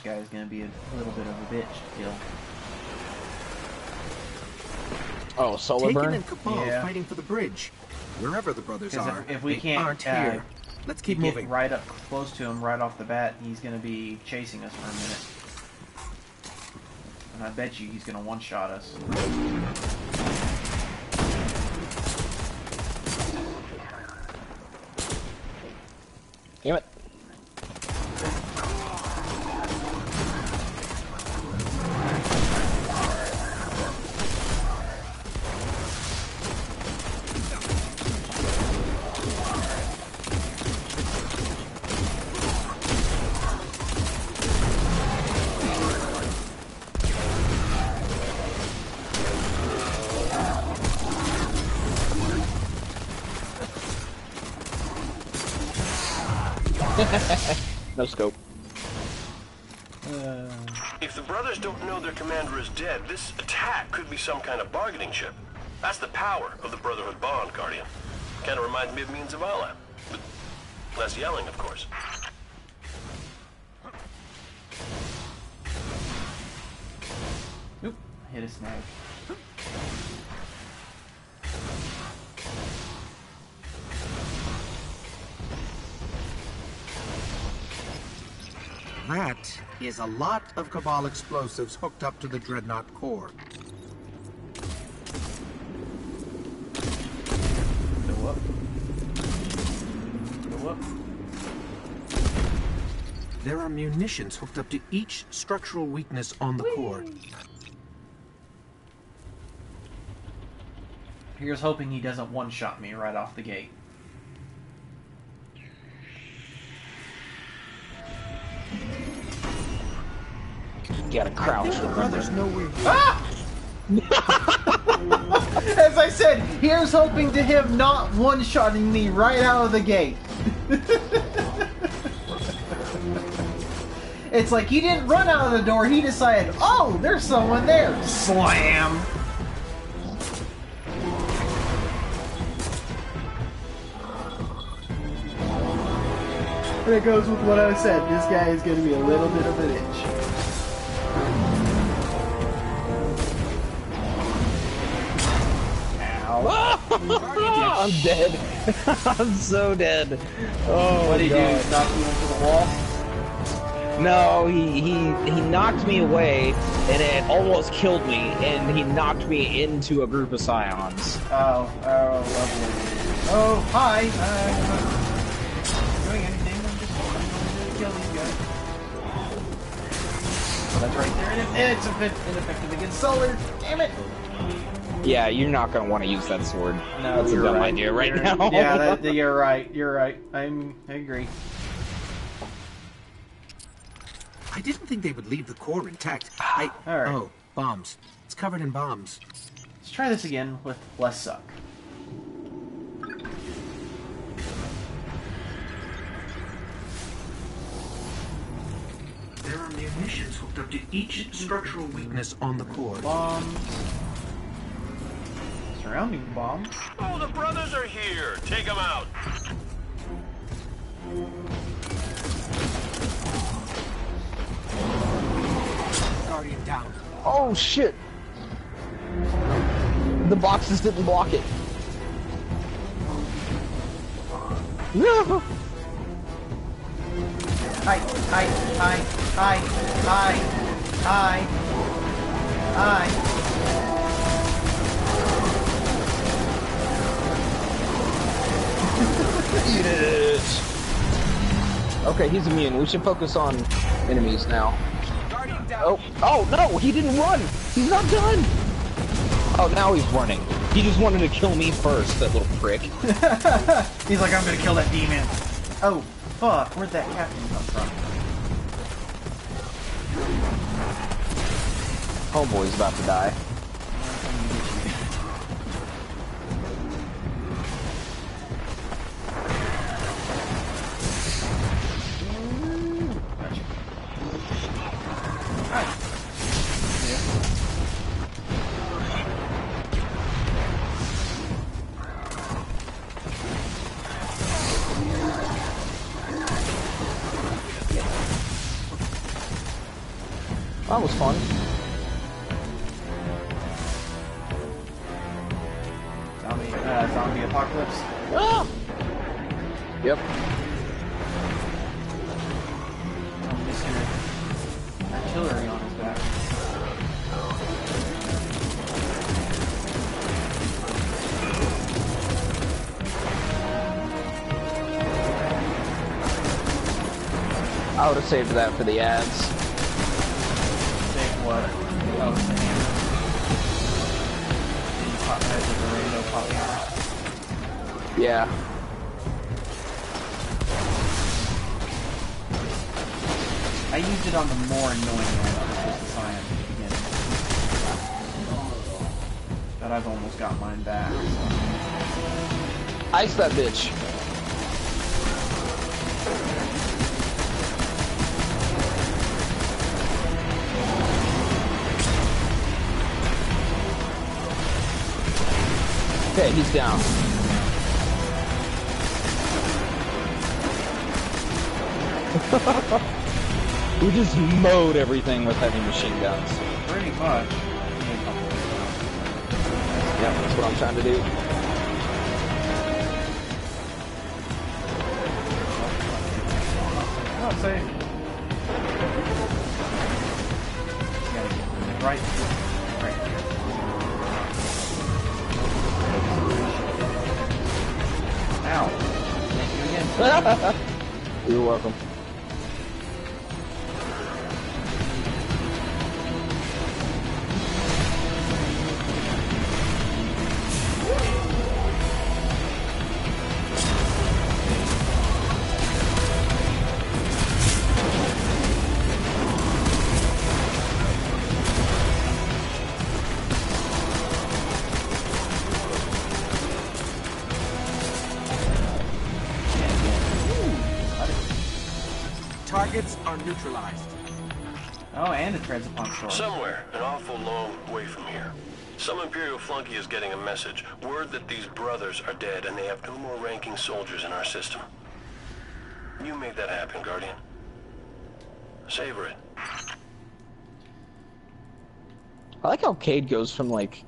First guy is gonna be a little bit of a bitch to kill. Oh, solar Taken burn? and Cabal Yeah. fighting for the bridge. Wherever the brothers are, if we can't, aren't uh, here. Let's keep get moving. right up close to him right off the bat, he's gonna be chasing us for a minute. And I bet you he's gonna one shot us. Damn it. No scope. Uh. If the brothers don't know their commander is dead, this attack could be some kind of bargaining chip. That's the power of the Brotherhood bond, Guardian. Kind of reminds me of me and Zavala. But less yelling, of course. Oop, hit a snag. Is a lot of Cabal explosives hooked up to the Dreadnought core. Go up. Go up. There are munitions hooked up to each structural weakness on the core. Here's hoping he doesn't one shot me right off the gate. You gotta crouch. The brothers know we're As I said, here's hoping to him not one shotting me right out of the gate. it's like he didn't run out of the door, he decided, oh, there's someone there. Slam! And it goes with what I said. This guy is going to be a little bit of an itch. I'm dead. I'm so dead. Oh, What did he do? Knock you into the wall? No, he, he he knocked me away, and it almost killed me, and he knocked me into a group of Psions. Oh, oh, lovely. Oh, hi. Uh, I'm not doing anything. I'm just going to kill these guys. That's right there. It's a bit ineffective against solar. Damn it. Yeah, you're not gonna want to use that sword. No, That's a you're dumb right. idea right You're- now. yeah, that, you're right. You're right. I'm. I agree. I didn't think they would leave the core intact. I. All right. Oh, bombs. It's covered in bombs. Let's try this again with less suck. There are munitions hooked up to each structural weakness on the core. Bombs. Surrounding bombs. Oh, the brothers are here! Take them out! Guardian down. Oh shit! The boxes didn't block it. No. Hi, hi, hi, hi, hi, hi, hi. Eat it. Okay, he's immune. We should focus on enemies now. Oh, oh no, he didn't run. He's not done. Oh, now he's running. He just wanted to kill me first, that little prick. He's like, I'm gonna kill that demon. Oh, fuck, where'd that captain come from? Homeboy's about to die. Saved that for the ads. Save what? Oh, the hammer. And pop heads of the rainbow polyamers. Yeah. I used it on the more annoying one, which was the cyan at the beginning. But I've almost got mine back. So. Ice that bitch. He's down. we just mowed everything with heavy machine guns. Pretty much. Yep, that's what I'm trying to do. I'll say. Gotta get right, right You're welcome. Neutralized. Oh, and it treads upon shore. Somewhere, an awful long way from here. Some Imperial flunky is getting a message. Word that these brothers are dead and they have no more ranking soldiers in our system. You made that happen, Guardian. Savor it. I like how Cayde goes from like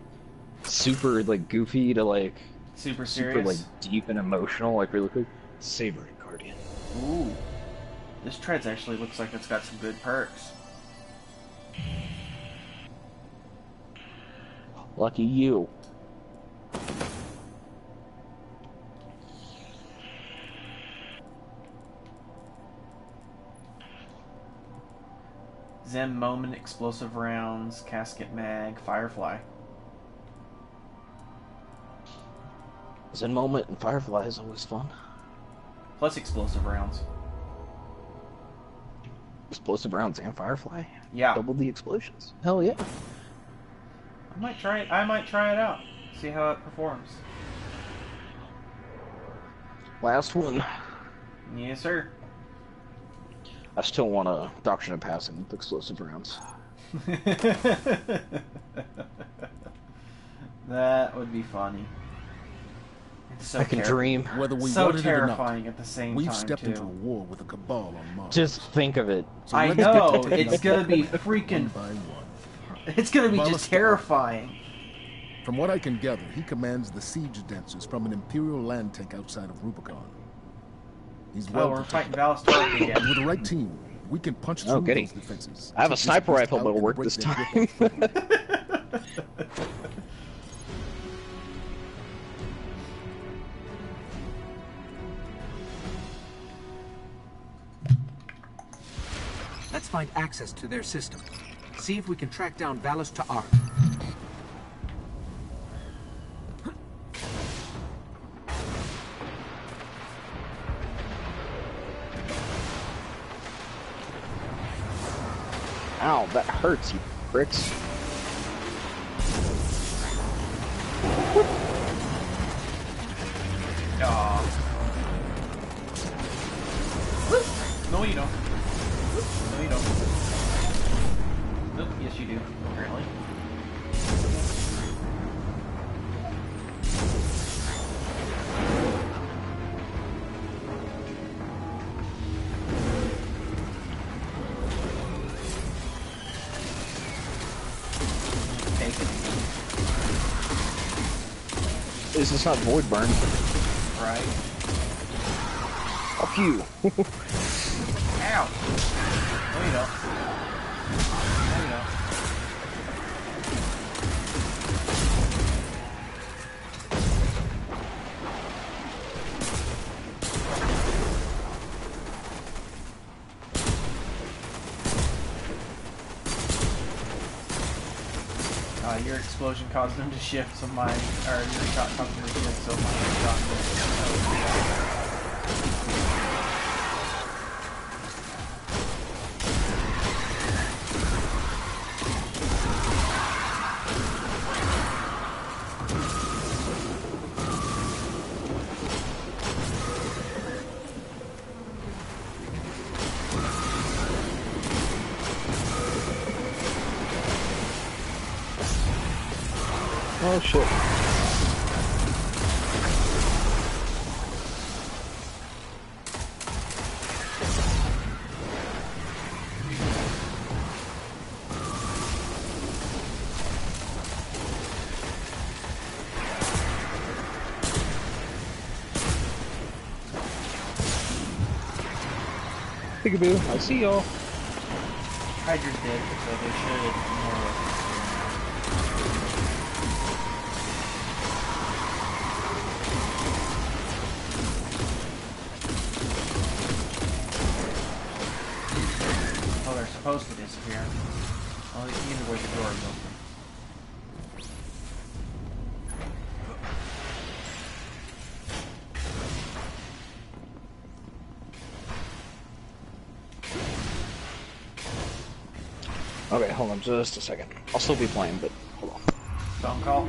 super like goofy to like Super super serious. like deep and emotional, like really quick. Savor it, Guardian. Ooh. This treads actually looks like it's got some good perks. Lucky you. Zen Moment, Explosive Rounds, Casket Mag, Firefly. Zen moment and Firefly is always fun. Plus Explosive Rounds. Explosive rounds and Firefly. Yeah. Double the explosions. Hell yeah. I might try it. I might try it out. See how it performs. Last one. Yes, sir. I still want a Doctrine of Passing with explosive rounds. that would be funny. It's so I can terri- dream. Whether we so wanted it or terrifying at the same not, we've time stepped too. into a war with a cabal on Mars. Just think of it. So I know to it's gonna be one freaking. by one. It's gonna be Ballista. just terrifying. From what I can gather, he commands the siege dancers from an Imperial land tank outside of Rubicon. He's Oh, well we're fighting Valastar again. with the right team, we can punch oh, through Oh, goody. those defenses. I have a sniper rifle out that'll work this time. Let's find access to their system. See if we can track down Valus Ta'aurc. Ow, that hurts, you pricks. Aw. No, you don't. No, you don't. Nope, yes, you do, apparently. It. At not void burn. Right. Fuck you. Ow! There you. Uh, your explosion caused them to shift, so my, or your shot caused them to shift, so my shot Peekaboo, I see y'all. Hydra's dead, so they should hold on just a second. I'll still be playing, but hold on. Phone call.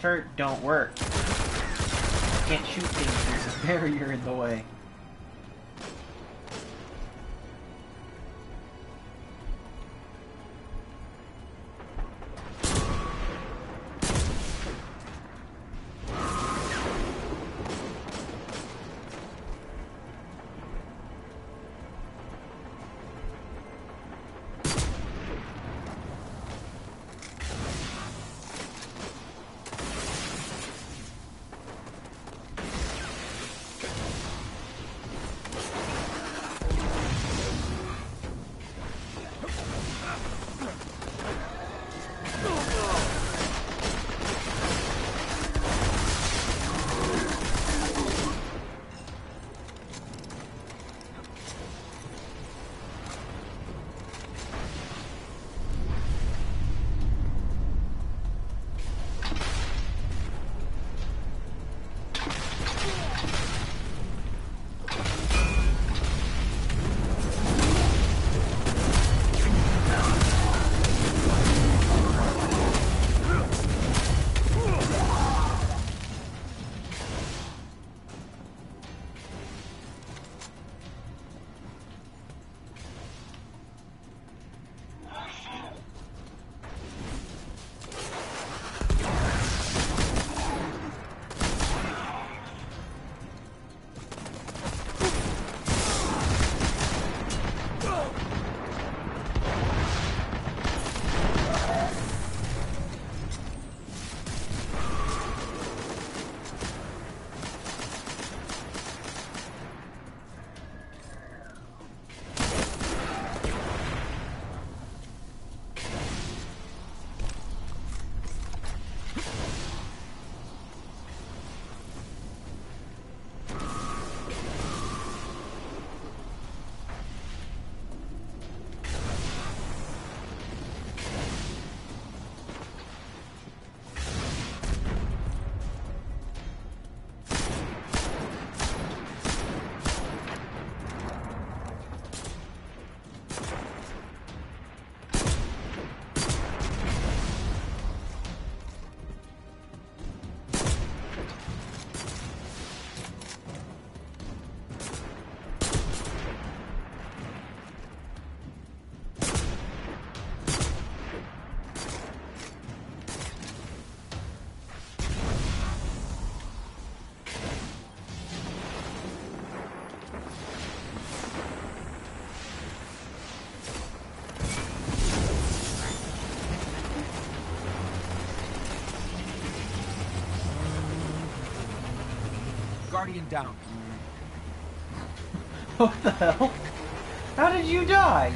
Turret don't work. Can't shoot things. There's a barrier in the way. Guardian down. What the hell? How did you die?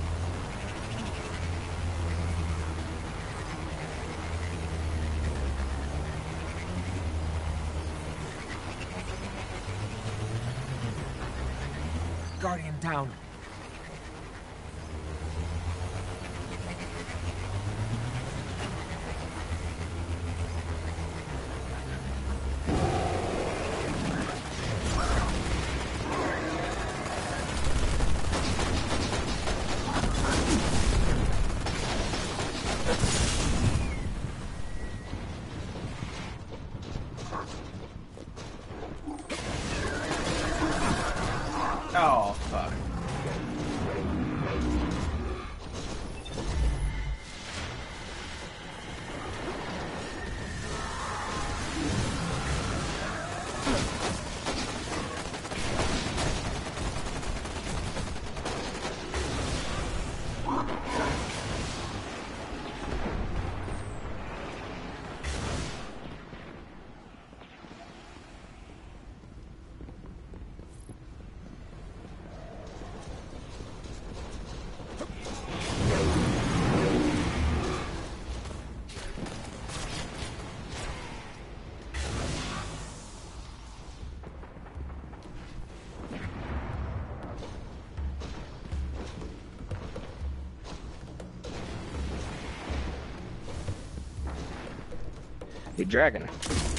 Hey, Dragon,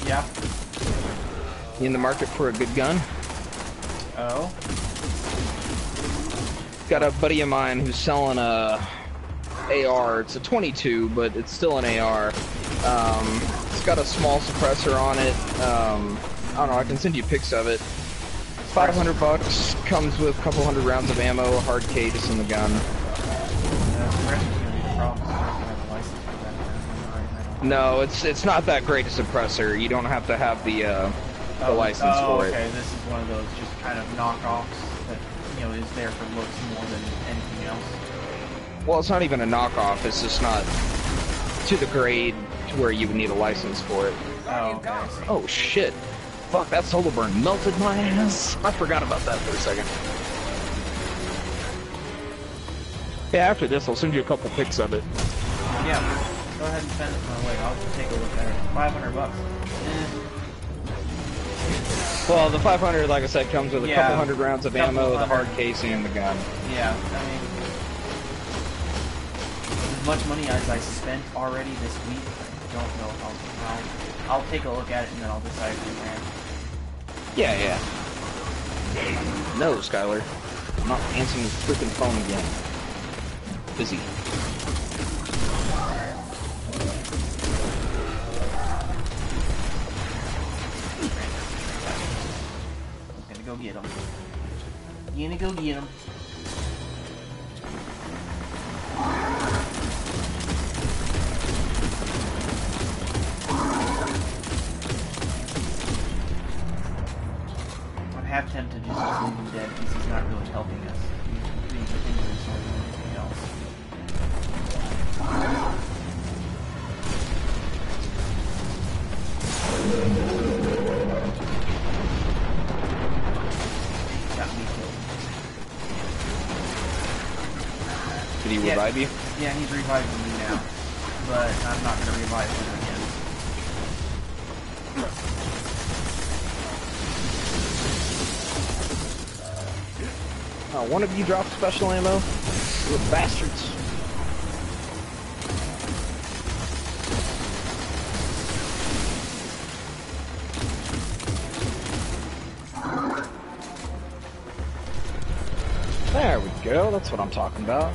Yeah. you in the market for a good gun? Oh. Got a buddy of mine who's selling a AR. It's a 22, but it's still an AR. Um, it's got a small suppressor on it. Um, I don't know. I can send you pics of it. 500 bucks. Comes with a couple hundred rounds of ammo, a hard case, and the gun. No, it's it's not that great a suppressor. You don't have to have the uh, the license oh, for okay. it. Okay. This is one of those just kind of knockoffs that you know is there for looks more than anything else. Well, it's not even a knockoff. It's just not to the grade to where you would need a license for it. Oh, okay. Oh shit! Fuck, that solar burn melted my ass. I forgot about that for a second. Yeah, after this, I'll send you a couple pics of it. Yeah. Go ahead and send it my way. I'll take a look at it. Five hundred bucks. Eh. Well, the 500, like I said, comes with a Yeah, couple hundred rounds of couple ammo, the hard case, and the gun. Yeah, I mean, as much money as I spent already this week, I don't know if I'll, I'll, I'll take a look at it and then I'll decide from there. Yeah, yeah. No, Skylar. I'm not answering the freaking phone again. Busy. Go get him. Gonna go get him. I'm half tempted just to leave him dead because he's not really helping us. Revive you? Yeah, he's reviving me now, but I'm not gonna revive him again. Oh, one of you dropped special ammo? You bastards. There we go, that's what I'm talking about.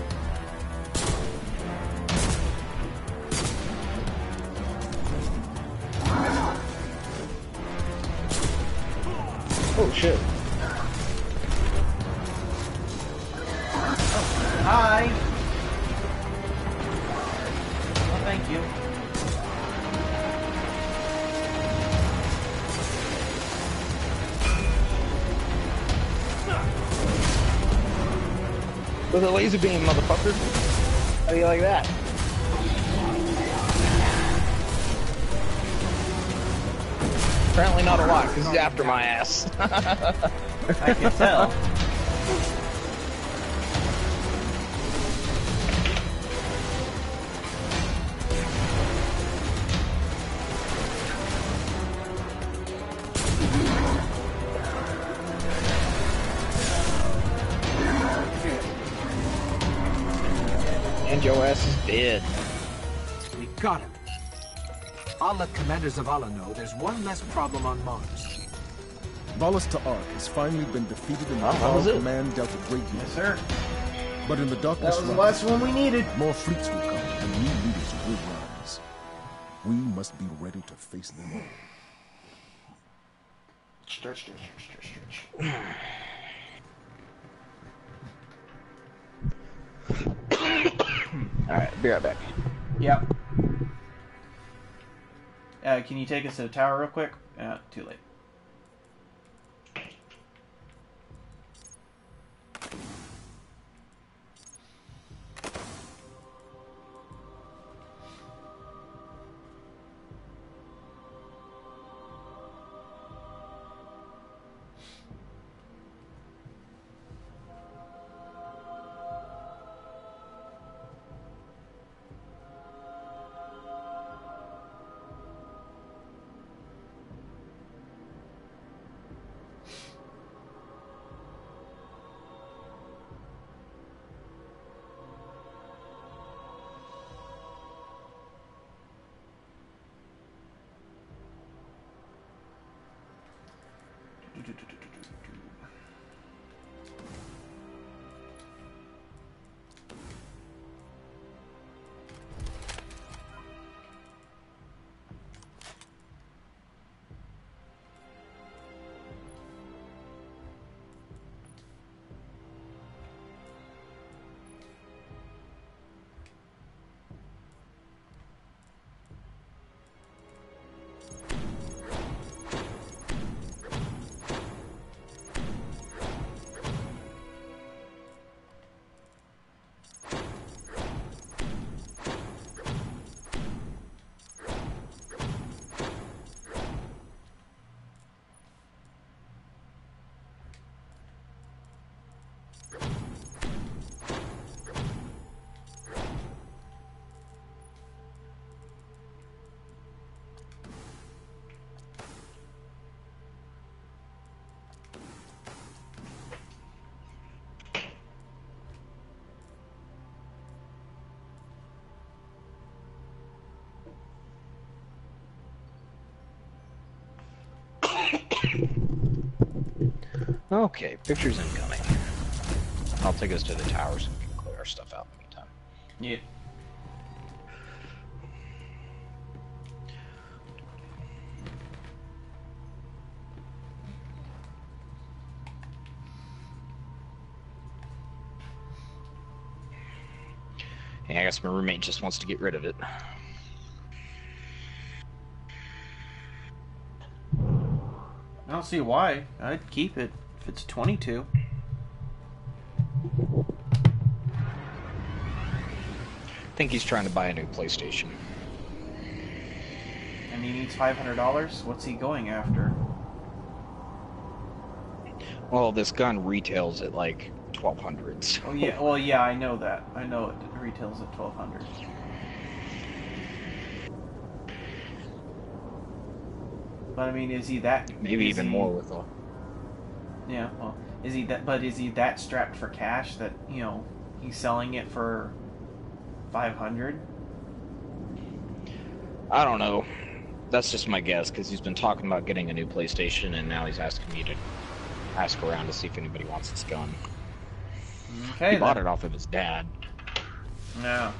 Oh shit. Hi. Well, thank you. With a laser beam, motherfucker. How do you like that? Apparently not a lot, because he's after my ass. I can tell. I'll let Commander Zavala know there's one less problem on Mars. Valus Ta'aurc has finally been defeated in the Oh, that Power was it. Command Delta Great Leap. Yes, sir. But in the darkness That was the last one we needed. more fleets will come and new leaders will rise. We must be ready to face them all. Stretch, stretch, stretch, stretch. Alright, be right back. Yep. Uh, can you take us to the tower real quick? Uh, too late. do, do, do, Okay, pictures incoming. I'll take us to the towers and we can clear our stuff out in the meantime. Yeah. Yeah, I guess my roommate just wants to get rid of it. I don't see why. I'd keep it if it's 22. I think he's trying to buy a new PlayStation. And he needs $500. What's he going after? Well, this gun retails at like twelve hundreds. Oh yeah, well yeah, I know that. I know it retails at 1200. But I mean, is he that? Maybe even more with all. Yeah. Well, is he that? But is he that strapped for cash that you know he's selling it for 500? I don't know. That's just my guess because he's been talking about getting a new PlayStation, and now he's asking me to ask around to see if anybody wants this gun. Okay. he bought it off of his dad. No.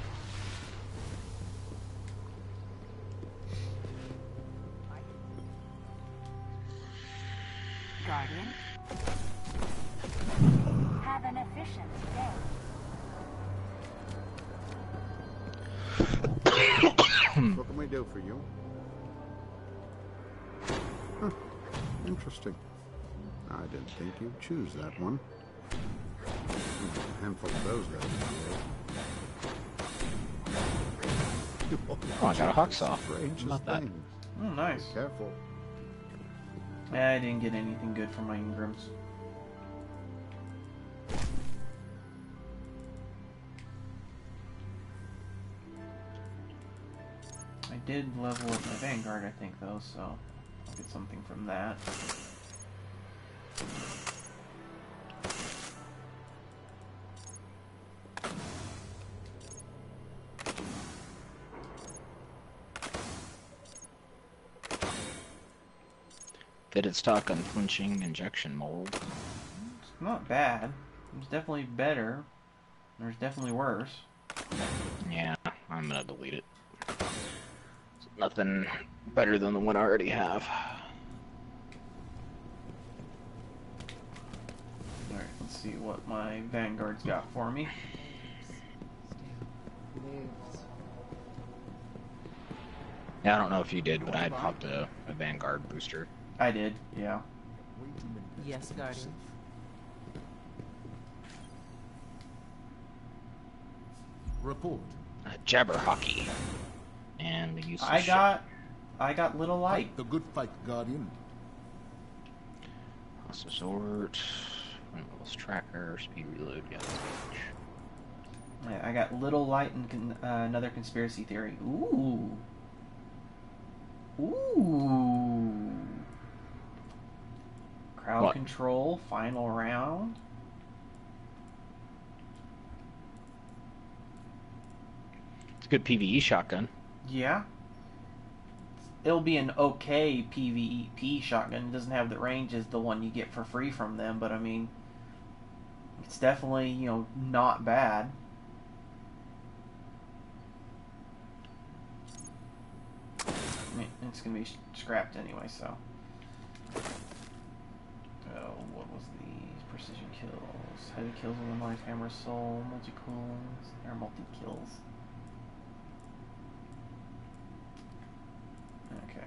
Choose that one. A handful of those guys. Oh, I got a Hawksaw. Strangest that. things. Oh, nice. Careful. I didn't get anything good from my Engrams. I did level up my Vanguard, I think, though, so I'll get something from that. Fitted stock unflinching injection mold. It's not bad. It's definitely better. There's definitely worse. Yeah, I'm gonna delete it. Nothing better than the one I already have. Alright, let's see what my Vanguard's got for me. Yeah, I don't know if you did, but I had popped a, a Vanguard booster. I did, yeah. Yes, Guardian. Report. Uh, Jabber hockey. And the use of I ship. got I got little light. Fight the good fight, Guardian. House of Sword. Levels tracker. Speed reload. Yeah. I I got little light and con- uh, another conspiracy theory. Ooh. Ooh. Crowd What? control, final round. It's a good PVE shotgun. Yeah. It'll be an okay PvP shotgun. It doesn't have the range as the one you get for free from them, but I mean, it's definitely, you know, not bad. I mean, it's going to be scrapped anyway, so. Oh, what was these? Precision kills. Heavy kills on the knife, hammer, soul, multi kills. Or multi kills. Okay.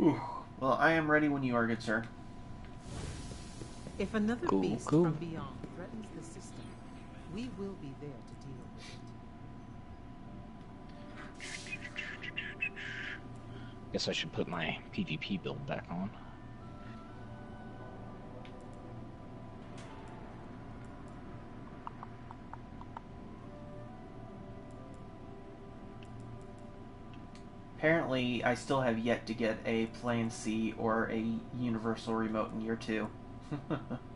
Ooh. Well, I am ready when you are, good sir. If another Cool, beast cool. from beyond threatens the system, we will be there to deal with it. Guess I should put my PvP build back on. Apparently, I still have yet to get a Plan C or a Universal Remote in year two.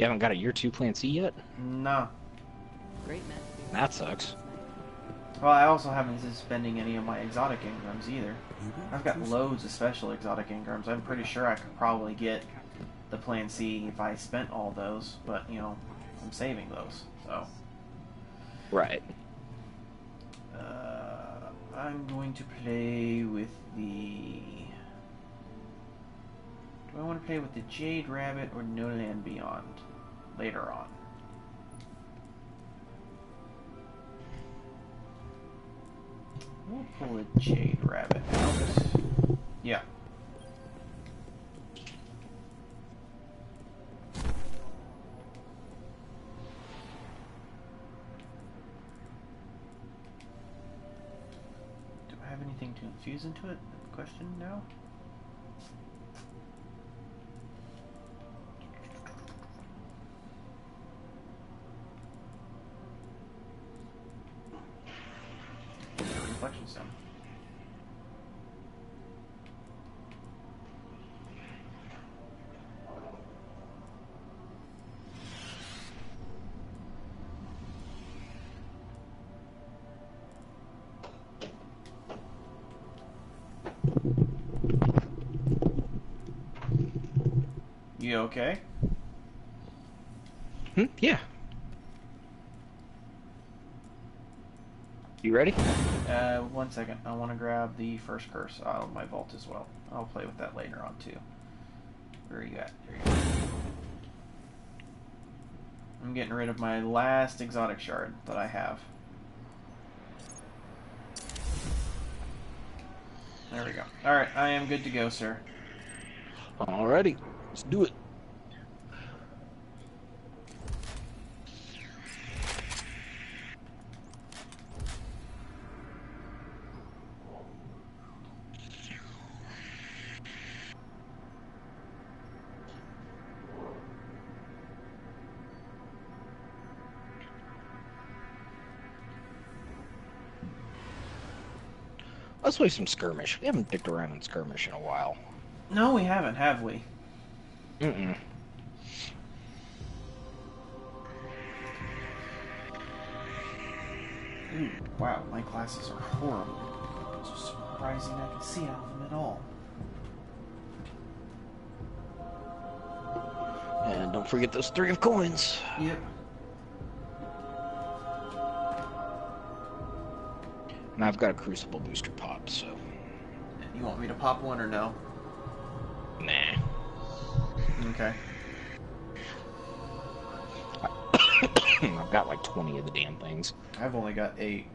You haven't got a year two plan C yet? no. Great man That sucks. Well, I also haven't been spending any of my exotic engrams either. I've got loads of special exotic engrams. I'm pretty sure I could probably get the Plan C if I spent all those, but you know, I'm saving those. So, Right. uh, I'm going to play with the. Do I want to play with the Jade Rabbit or No Land Beyond later on? We'll pull a Jade Rabbit out. Yeah. Do I have anything to infuse into it? Question now? You okay? Hmm? Yeah. You ready? Uh, one second. I want to grab the first curse out of my vault as well. I'll play with that later on too. Where are you at? There you go. I'm getting rid of my last exotic shard that I have. There we go. Alright, I am good to go, sir. Alrighty, let's do it. Let's play some skirmish. We haven't dicked around in skirmish in a while. No, we haven't, have we? Mm-mm. Wow, my glasses are horrible. It's surprising I can see out of them at all. And don't forget those three of coins. Yep. I've got a crucible booster pop, so You want me to pop one or no? nah. Okay. I've got like 20 of the damn things. I've only got eight.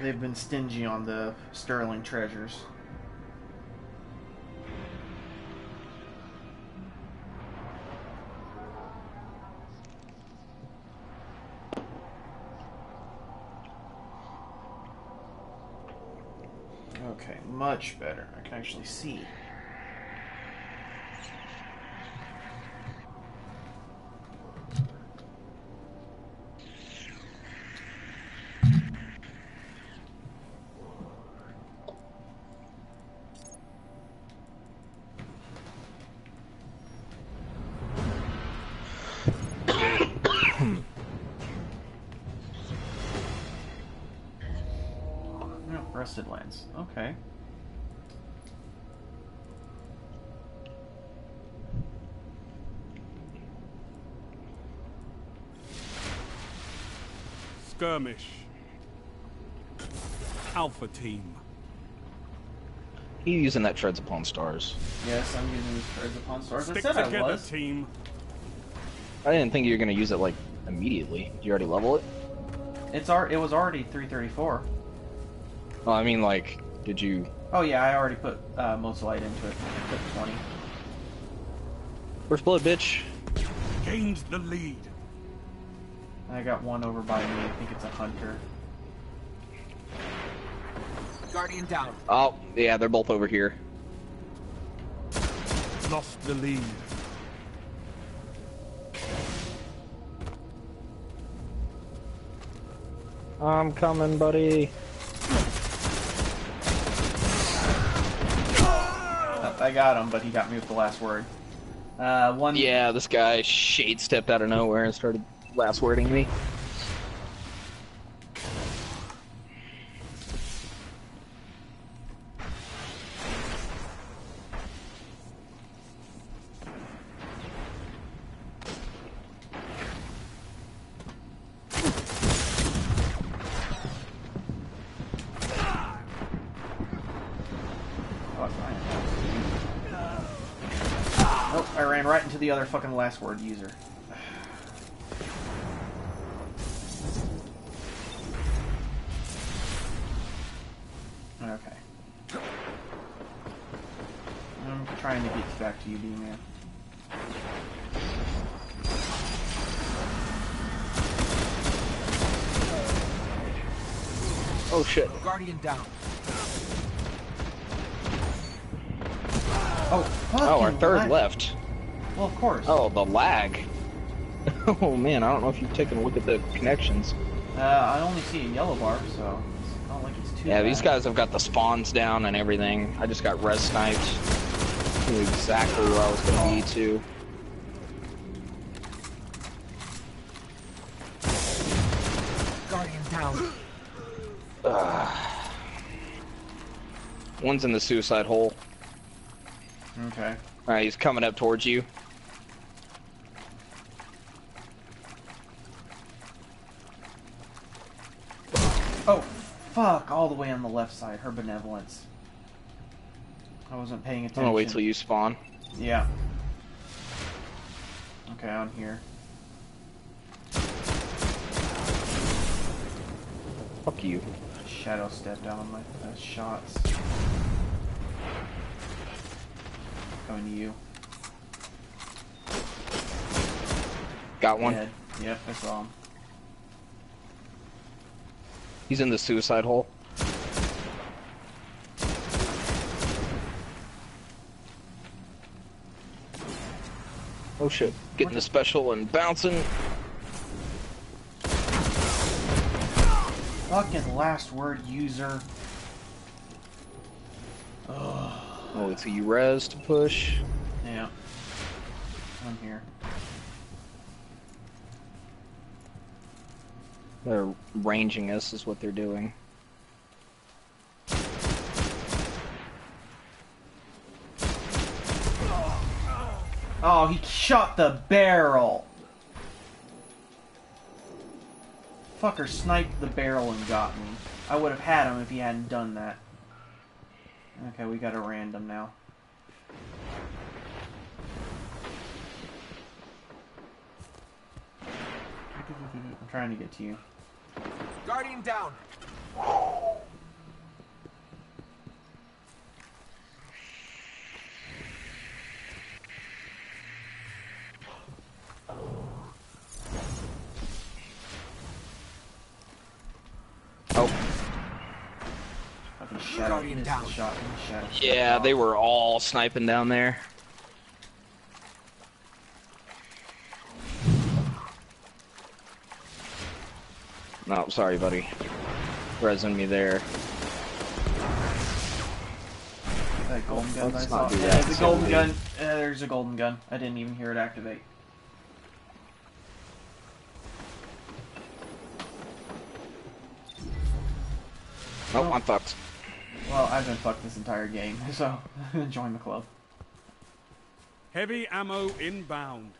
They've been stingy on the sterling treasures. Much better. I can actually see. No, Rusted Lands. Okay. Skirmish. Alpha team. You using that Treads Upon Stars. Yes, I'm using these cards upon stars. I Stick said I together, was. team. I didn't think you were gonna use it like immediately. Did you already level it? It's ar- It was already 334. Well, I mean, like, did you? Oh yeah, I already put uh, most light into it. I put 20. First blood, bitch. Gained the lead. I got one over by me. I think it's a hunter. Guardian down. Oh, yeah, they're both over here. Lost the lead. I'm coming, buddy. I got him, but he got me with the last word. Uh, one. Yeah, this guy shade stepped out of nowhere and started last wording me. The other fucking last word user. Get you, D-Man. Oh shit. Guardian down. Oh, fucking Oh, our third lag. left. Well, of course. Oh, the lag. Oh man, I don't know if you've taken a look at the connections. Uh, I only see a yellow bar, so it's not like it's too Yeah, bad. these guys have got the spawns down and everything. I just got res sniped. Knew exactly where I was gonna be too. Guardian down. One's in the suicide hole. Okay. Alright, he's coming up towards you. Oh, fuck! All the way on the left side. Her benevolence. I wasn't paying I'm attention. gonna wait till you spawn. Yeah. Okay, I'm here. Fuck you. Shadow step down on my uh, shots. coming to you. Got one. Dead. Yep, I saw him. He's in the suicide hole. Oh shit. Getting the special and bouncing. Fucking last word user. Oh, it's a res to push. Yeah. I'm here. They're ranging us, is what they're doing. Oh, he shot the barrel! Fucker sniped the barrel and got me. I would have had him if he hadn't done that. Okay, we got a random now. I'm trying to get to you. Guardian down. Oh, Fucking Guardian down. the shot. Shadow. yeah, they were all sniping down there. No, sorry, buddy. Resing me there. That golden gun Let's I saw. do Yeah, that, there's a golden gun. Uh, there's a golden gun. I didn't even hear it activate. Oh, I'm fucked. Well, I've been fucked this entire game, so join the club. Heavy ammo inbound.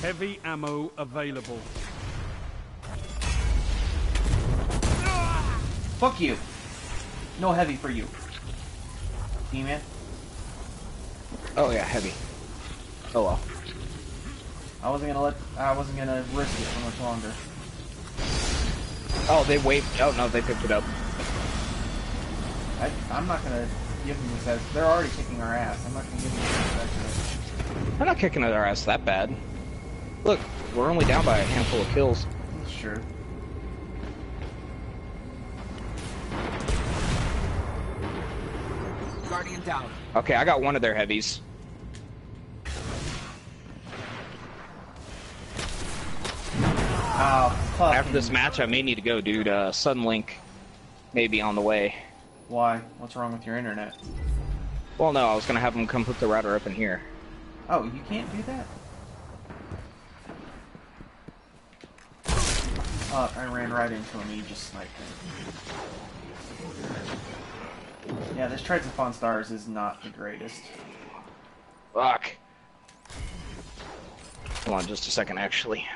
Heavy ammo available. Fuck you. No heavy for you. E-man. Oh yeah, heavy. Oh well. I wasn't gonna let. I wasn't gonna risk it for much longer. Oh, they waved. Oh no, they picked it up. I, I'm not gonna give them this as they're already kicking our ass. I'm not gonna give them this as They're not kicking our ass that bad. Look, we're only down by a handful of kills. Sure. Guardian down. Okay, I got one of their heavies. Oh, fuck. After this match, I may need to go, dude. Uh, Suddenlink may be on the way. Why? What's wrong with your internet? Well, no, I was gonna have them come put the router up in here. Oh, you can't do that? Oh, I ran right into him. He just sniped me. Yeah, this Fawn Stars is not the greatest. Fuck. Hold on just a second, actually.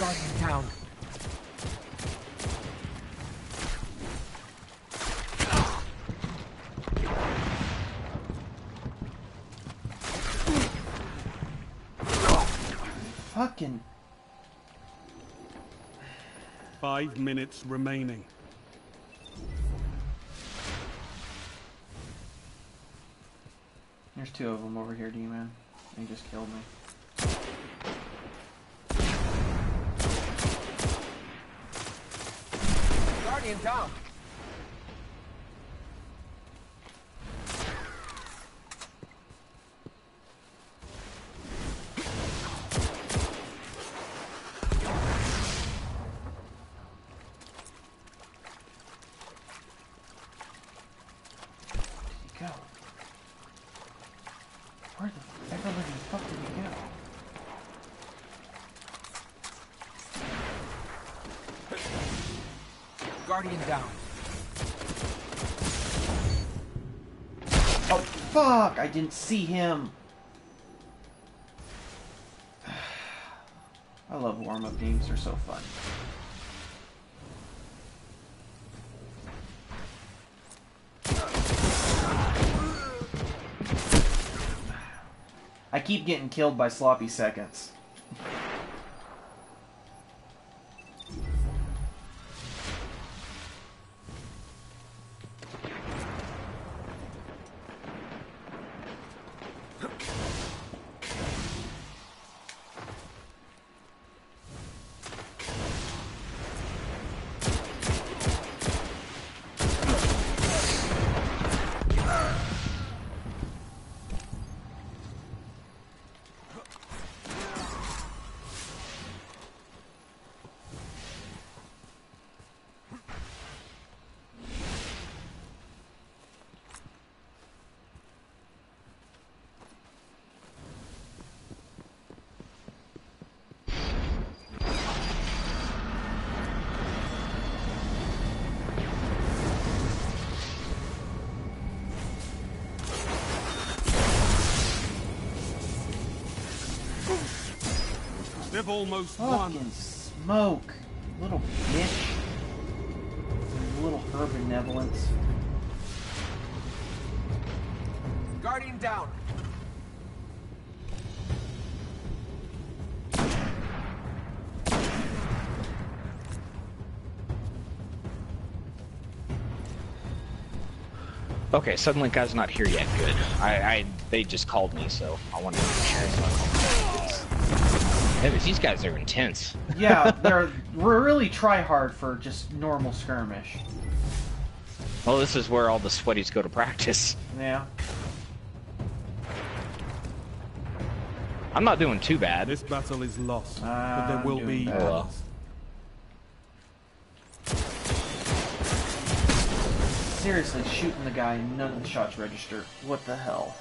Guardian down. Fucking. Five minutes remaining. There's two of them over here, D-Man. They just killed me. Guardian down. Where did he go? Where the ever living fuck did he go? Guardian down. Oh, fuck! I didn't see him. I love warm-up games. They're so fun. I keep getting killed by sloppy seconds. They've almost won. Fucking smoke, little bitch. Little her benevolence. Guardian down. Okay, Suddenlink, guy's not here yet. Good. I, I they just called me, so I wanted to share. So I called yeah, these guys are intense. Yeah, they're we're really try hard for just normal skirmish. Well, this is where all the sweaties go to practice. Yeah. I'm not doing too bad. This battle is lost, but there will be bad. well. Seriously, shooting the guy, and none of the shots register. What the hell?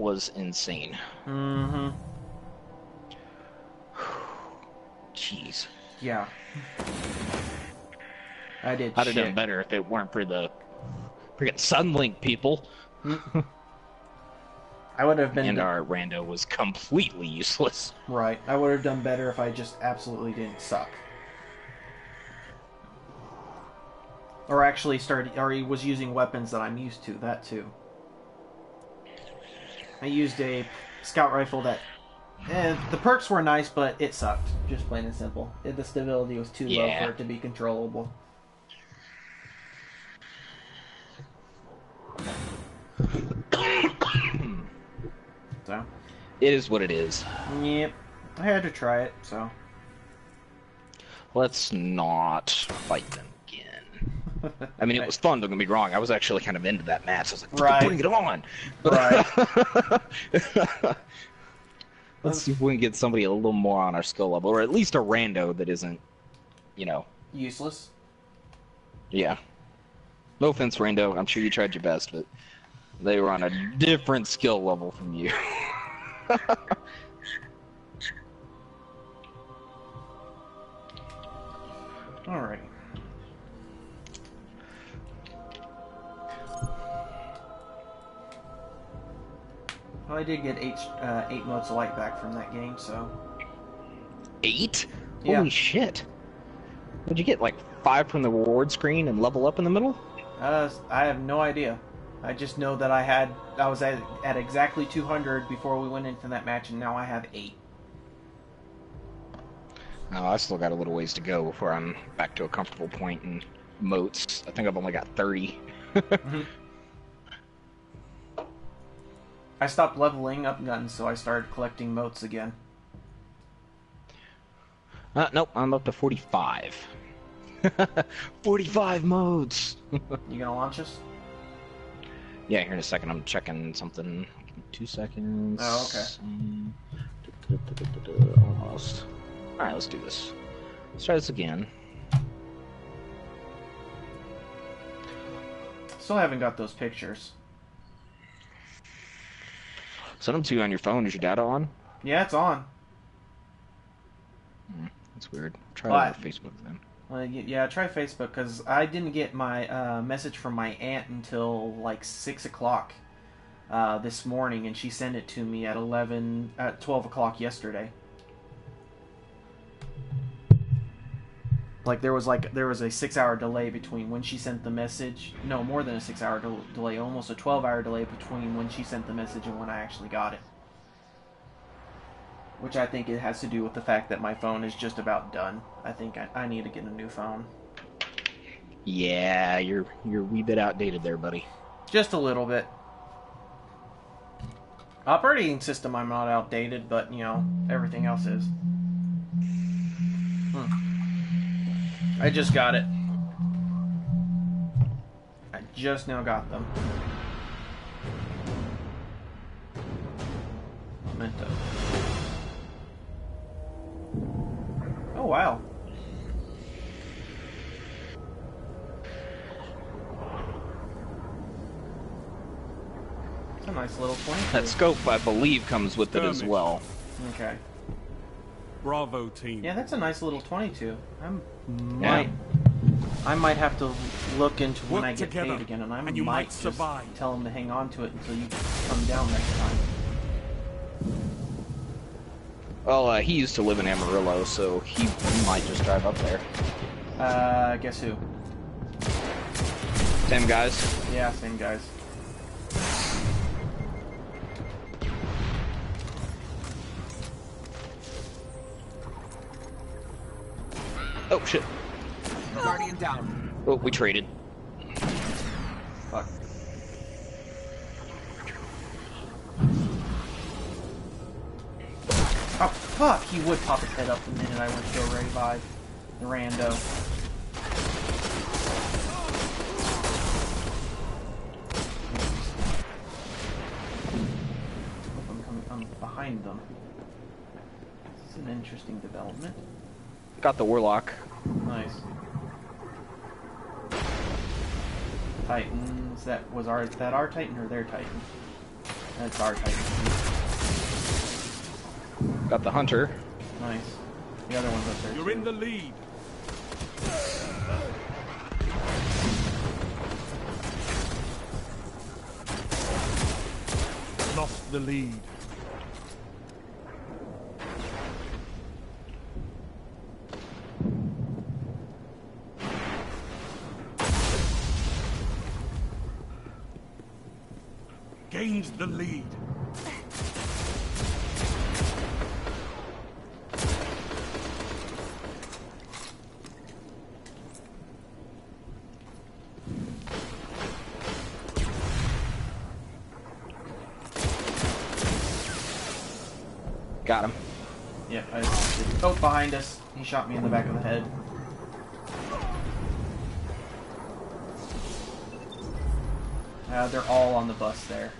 Was insane. Mm-hmm. Jeez. Yeah. I did I'd have done better if it weren't for the freaking Suddenlink people. I would have been And our rando was completely useless. right. I would have done better if I just absolutely didn't suck. Or actually started, or he was using weapons that I'm used to. That too. I used a scout rifle that, eh, the perks were nice, but it sucked. Just plain and simple. It- the stability was too low for it to be controllable. so, It is what it is. yep, I had to try it. So, Let's not fight them. I mean, it was fun. Don't get me wrong. I was actually kind of into that match. I was like, "Fucking Right. bring it on!" right. Let's see if we can get somebody a little more on our skill level, or at least a rando that isn't, you know, Useless. yeah. No offense, rando. I'm sure you tried your best, but they were on a different skill level from you. All right. Well, I did get eight uh, eight motes of light back from that game, so Eight? Yeah. Holy shit! Would you get like five from the reward screen and level up in the middle? uh, I have no idea. I just know that I had I was at, at exactly 200 before we went into that match, and now I have eight. No, I still got a little ways to go before I'm back to a comfortable point in motes. I think I've only got 30. I stopped leveling up guns, so I started collecting motes again. Uh, nope, I'm up to 45. 45 motes! You gonna launch us? yeah, here in a second, I'm checking something. Two seconds. Oh, okay. Um, du-du-du-du-du-du, Almost. Alright, let's do this. Let's try this again. Still haven't got those pictures. Send them to you on your phone. Is your data on? Yeah, it's on. That's weird. Try on Facebook then. Yeah, try Facebook because I didn't get my uh, message from my aunt until like six o'clock uh, this morning, and she sent it to me at eleven at twelve o'clock yesterday. Like there was like there was a six hour delay between when she sent the message. No, more than a six hour del- delay, almost a twelve hour delay between when she sent the message and when I actually got it. Which I think it has to do with the fact that my phone is just about done. I think I, I need to get a new phone. Yeah, you're you're a wee bit outdated there, buddy. Just a little bit. Operating system, I'm not outdated, but you know everything else is. I just got it. I just now got them. Memento. Oh wow. It's a nice little 22. That scope, I believe, comes with it as well. Okay. Bravo team. Yeah, that's a nice little 22. I Yeah. might, I might have to look into when Work I get together, paid again, and I and you might, might just survive. tell him to hang on to it until you come down next time. Well, uh, he used to live in Amarillo, so he might just drive up there. Uh, guess who? Same guys. Yeah, same guys. Oh shit. Guardian down. Oh, we traded. Fuck. Oh, fuck! He would pop his head up the minute I went to go revive the rando. I'm, coming, I'm behind them. This is an interesting development. Got the warlock. Nice. Titans. That was our. That our Titan or their Titan? That's our Titan. Got the hunter. Nice. The other one's up there. You're too. in the lead. Lost the lead. Gained the lead. Got him. Yep. I just. Oh, behind us. He shot me in the back of the head. Uh, they're all on the bus there.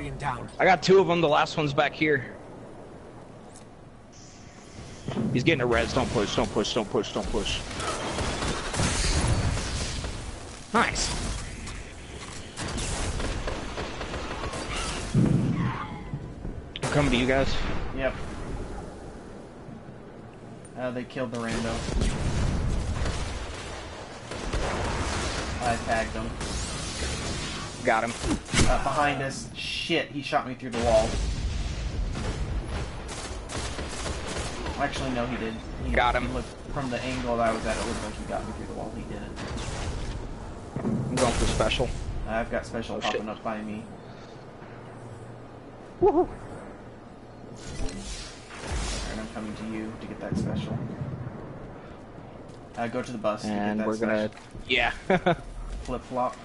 Guardian down. I got two of them. The last one's back here. He's getting a res. Don't push. Don't push. Don't push. Don't push. Nice. I'm coming to you guys. Yep. Uh, they killed the rando. I tagged him. Got him. Uh, behind us. Shit, he shot me through the wall. Actually, no, he did. He, Got him. looked, from the angle that I was at, it looked like he got me through the wall. He didn't. I'm going for special. I've got special Oh, popping shit. up by me. Woohoo. And I'm coming to you to get that special. Uh, go to the bus to get And that we're gonna. Yeah. Flip flop.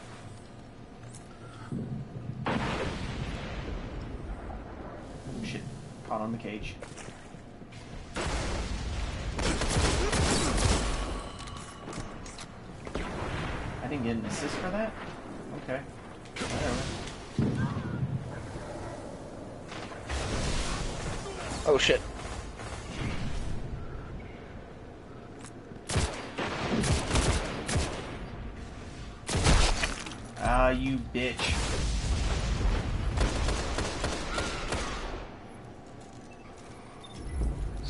Oh, shit. Caught on the cage. I didn't get an assist for that? Okay. Whatever. oh shit. Ah, you bitch.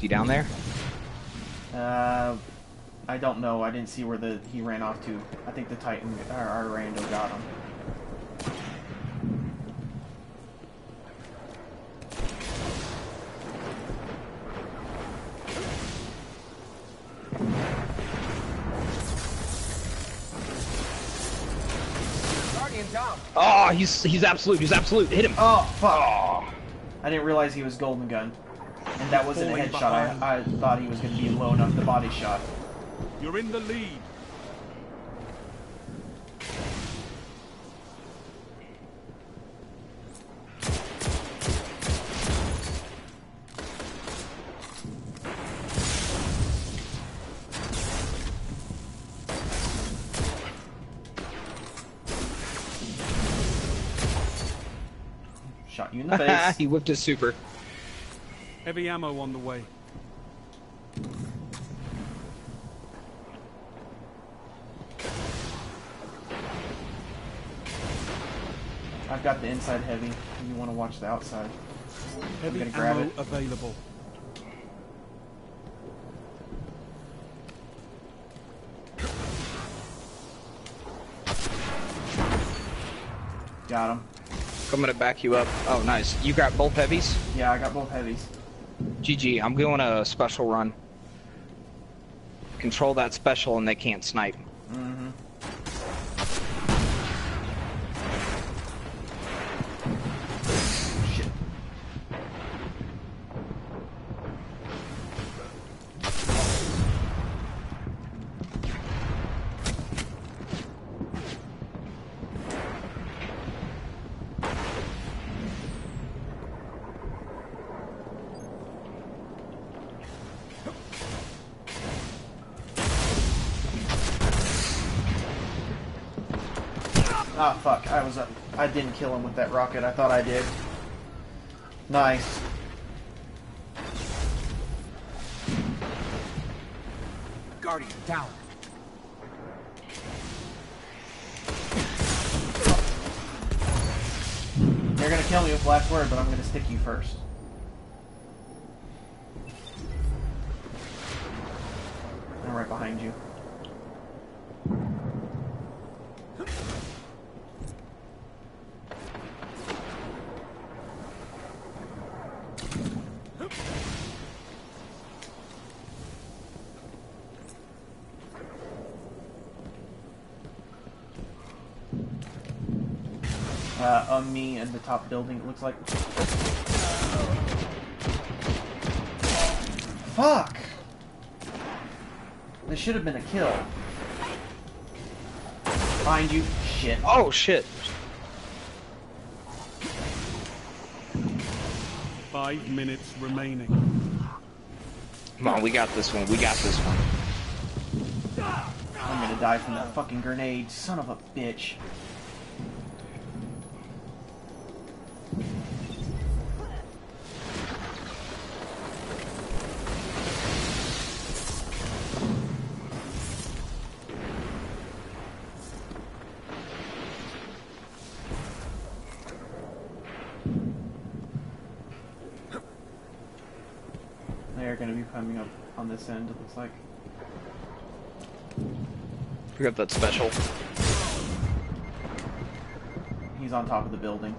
Is he down there? Uh, I don't know. I didn't see where the he ran off to. I think the Titan, or our rando got him. Guardian down. Oh, he's he's absolute. He's absolute. Hit him. Oh fuck! Oh. I didn't realize he was golden gun, and that wasn't a headshot. I, I thought he was going to be low enough the body shot. You're in the lead. Shot you in the face. he whipped his super. Heavy ammo on the way. I've got the inside heavy. You want to watch the outside. Heavy gonna grab ammo it. available. Got him. I'm gonna back you up. Oh, nice. You got both heavies? Yeah, I got both heavies. GG. I'm doing a special run. Control that special and they can't snipe. Mm-hmm. Shit. Ah, fuck. I was up. I didn't kill him with that rocket. I thought I did. Nice. Guardian down. You're gonna kill me with last word, but I'm gonna stick you first. I'm right behind you. Uh, on me at the top building, it looks like. Fuck! This should have been a kill. Behind you. Shit. Oh shit. Five minutes remaining. Come on, we got this one. We got this one. I'm gonna die from that fucking grenade. Son of a bitch. Got that special. He's on top of the building.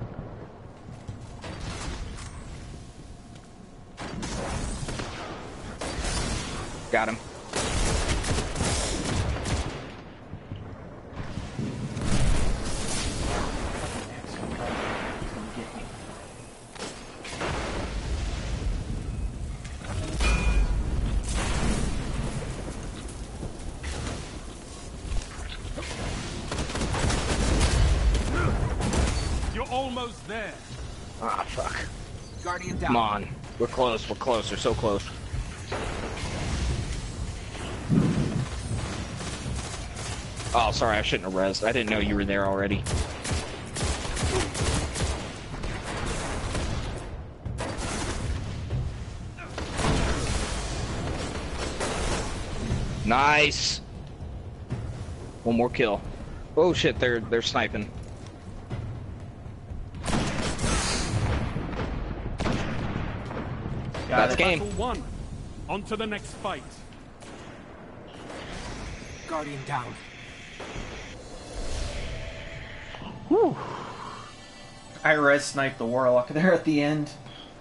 Got him. We're close. We're close. We're so close. Oh, sorry. I shouldn't have rezzed. I didn't know you were there already. Nice. One more kill. Oh shit, they're they're sniping. Got That's it. game. One. On to the next fight. Guardian down. I res sniped the warlock there at the end.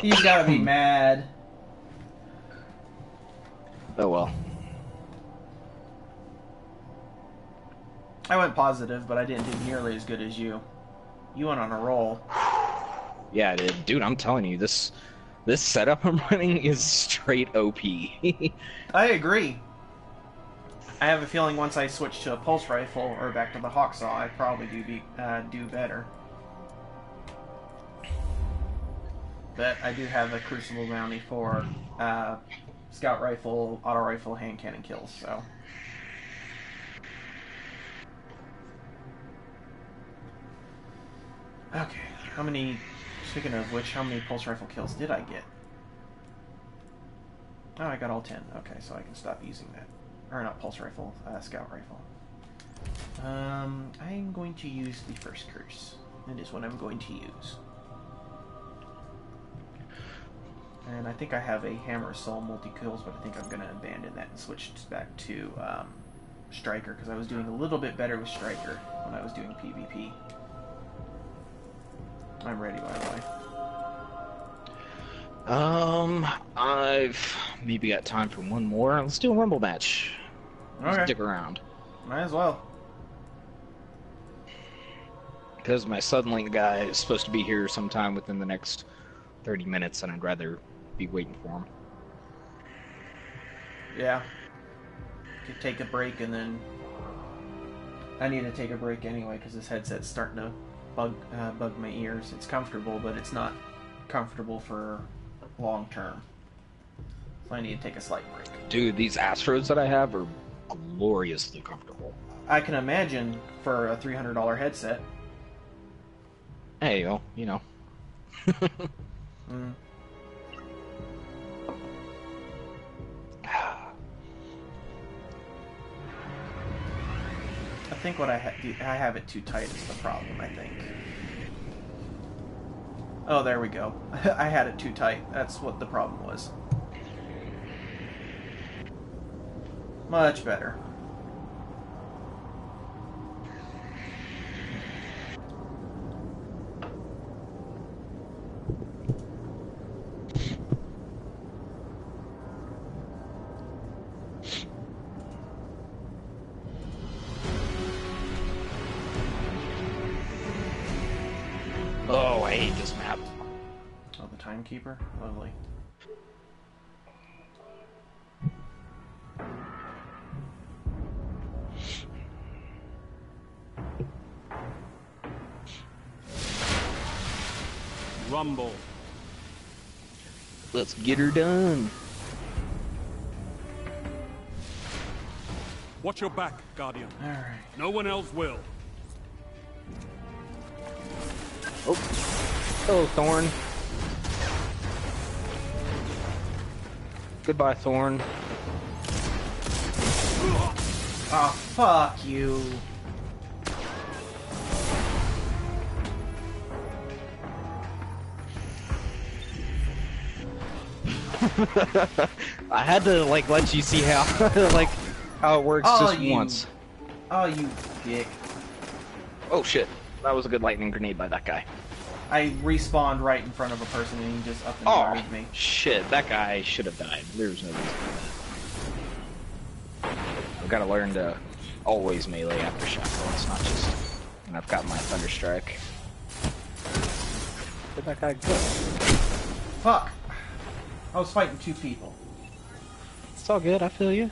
He's gotta be mad. Oh well. I went positive, but I didn't do nearly as good as you. You went on a roll. Yeah, did. Dude, I'm telling you, this this setup I'm running is straight OP. I agree. I have a feeling once I switch to a pulse rifle or back to the Hawksaw, I probably do be uh, do better. But I do have a Crucible bounty for uh, scout rifle, auto rifle, hand cannon kills. So okay, how many? Speaking of which, how many pulse rifle kills did I get? Oh, I got all 10. Okay, so I can stop using that. Or not pulse rifle, uh, scout rifle. Um, I'm going to use the first curse. That is what I'm going to use. And I think I have a Hammer of Sol multi kills, but I think I'm going to abandon that and switch back to um, striker because I was doing a little bit better with striker when I was doing PvP. I'm ready, by the way. um, I've maybe got time for one more. Let's do a rumble match. Okay. Stick around. Might as well. Because my Suddenlink guy is supposed to be here sometime within the next 30 minutes, and I'd rather be waiting for him. Yeah. Could take a break and then. I need to take a break anyway because this headset's starting to bug uh, bug my ears. It's comfortable, but it's not comfortable for long term. So I need to take a slight break. Dude, these Astros that I have are gloriously comfortable. I can imagine for a three hundred dollar headset. Hey, well, you know. Mm. Think what I ha- I have it too tight is the problem. I think. Oh, there we go. I had it too tight. That's what the problem was. Much better. Oh, the timekeeper. Lovely. Rumble. Let's get her done. Watch your back, Guardian. All right. No one else will. Oh, hello, Thorn. Goodbye, Thorn. Oh, fuck you. I had to like let you see how like how it works Oh, just you- once. Oh, you dick. Oh shit, that was a good lightning grenade by that guy. I respawned right in front of a person and he just up and Oh guarded me. shit, that guy should have died. There was no reason for that. I've got to learn to always melee after shotgun. It's not just and I've got my thunder strike. Where'd that guy go? Fuck. I was fighting two people. It's all good. I feel you.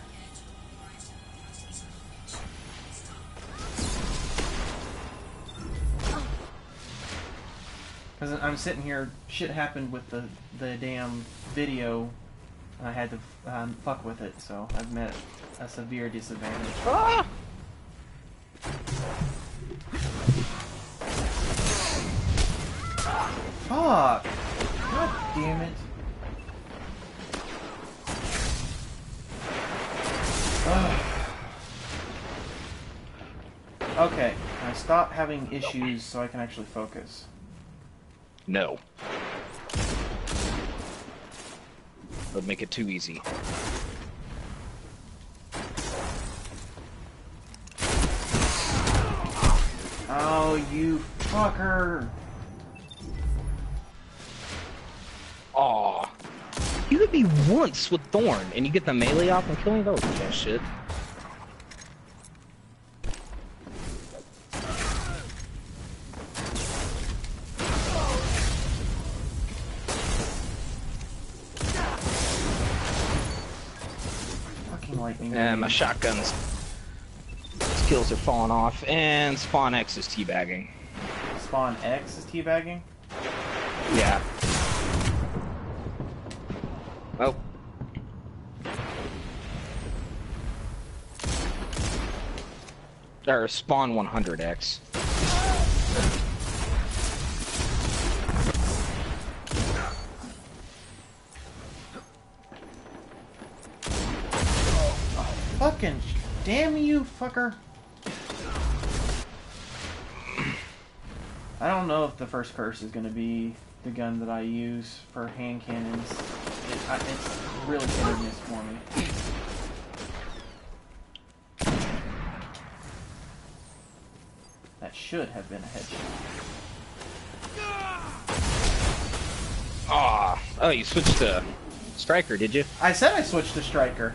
Because I'm sitting here, shit happened with the, the damn video, and I had to um, fuck with it, so I've met a severe disadvantage. Ah! Fuck! God damn it. Okay, I stop having issues so I can actually focus? No. That would make it too easy. Oh, you fucker! Aw. You hit me once with Thorn, and you get the melee off and kill me? That was shit. Lightning. And my bolts. shotgun's skills are falling off, and Spawn X is teabagging. Spawn X is teabagging. Yeah. Well. Or Spawn 100X. Damn you, fucker! I don't know if the first curse is gonna be the gun that I use for hand cannons. It, I, it's really hit or miss for me. That should have been a headshot. Aw. Ah. Oh, you switched to Striker, did you? I said I switched to striker.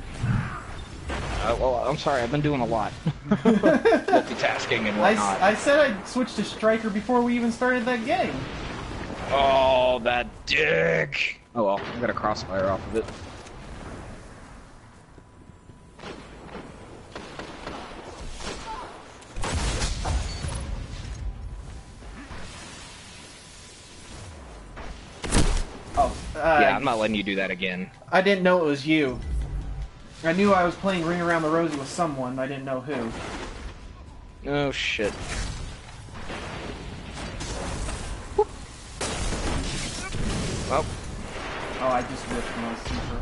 Uh, well, I'm sorry, I've been doing a lot. Multitasking and I, whatnot. s- I said I switched to striker before we even started that game. Oh, that dick! Oh well, I got a crossfire off of it. Oh, uh, yeah, I'm not letting you do that again. I didn't know it was you. I knew I was playing Ring Around the Rosie with someone. I didn't know who. Oh shit. Well, Oh, I just whipped my super.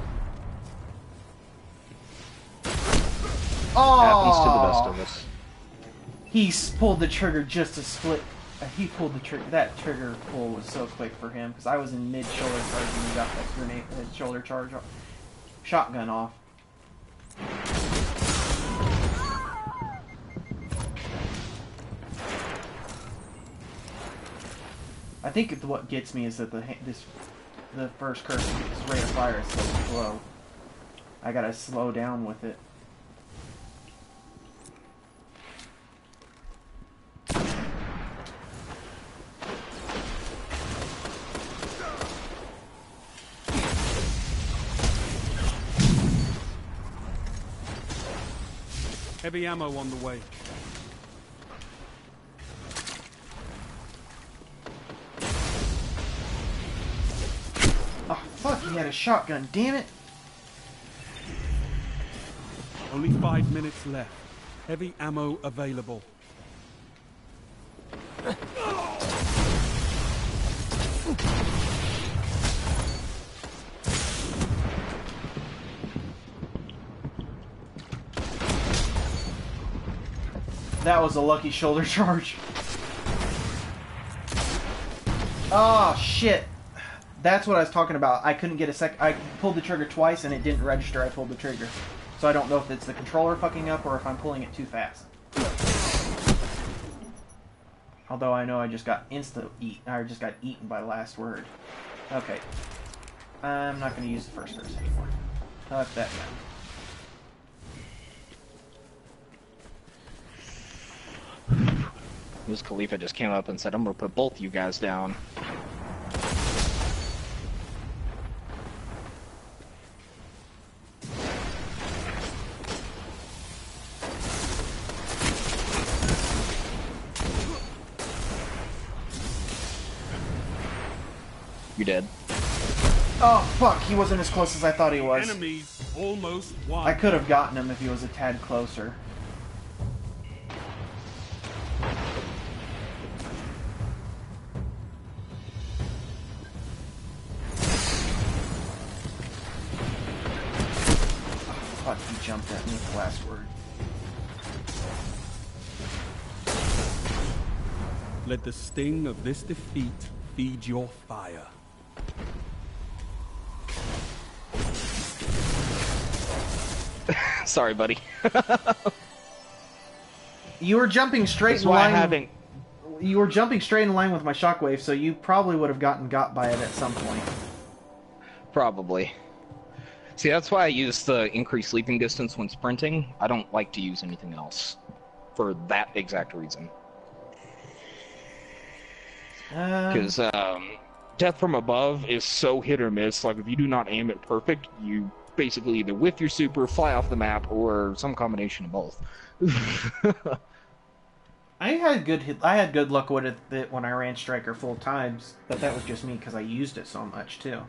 Oh! happens to the best of us. He pulled the trigger just a split. Uh, he pulled the trigger. That trigger pull was so quick for him because I was in mid shoulder charge and he got that grenade uh, shoulder charge off. shotgun off. I think what gets me is that the this the first curse this rate of fire is so slow. I gotta slow down with it. Heavy ammo on the way. Oh fuck! He had a shotgun. Damn it! Only five minutes left. Heavy ammo available. That was a lucky shoulder charge. Oh shit! That's what I was talking about. I couldn't get a sec. I pulled the trigger twice and it didn't register. I pulled the trigger, so I don't know if it's the controller fucking up or if I'm pulling it too fast. Although I know I just got insta eat. I just got eaten by last word. Okay. I'm not going to use the first curse anymore. Fuck that gun. Wiz Khalifa just came up and said, I'm gonna put both you guys down. You dead. Oh fuck! He wasn't as close as I thought he was. Enemies almost won. I could have gotten him if he was a tad closer. Let the sting of this defeat feed your fire. Sorry, buddy. You were jumping straight That's in why line. having You were jumping straight in line with my shockwave, so you probably would have gotten got by it at some point. probably. See, that's why I use the increased leaping distance when sprinting. I don't like to use anything else for that exact reason. Um, Because um, death from above is so hit or miss. Like if you do not aim it perfect, you basically either whiff your super, fly off the map, or some combination of both. I had good hit, I had good luck with it when I ran Striker full times, but that was just me because I used it so much too.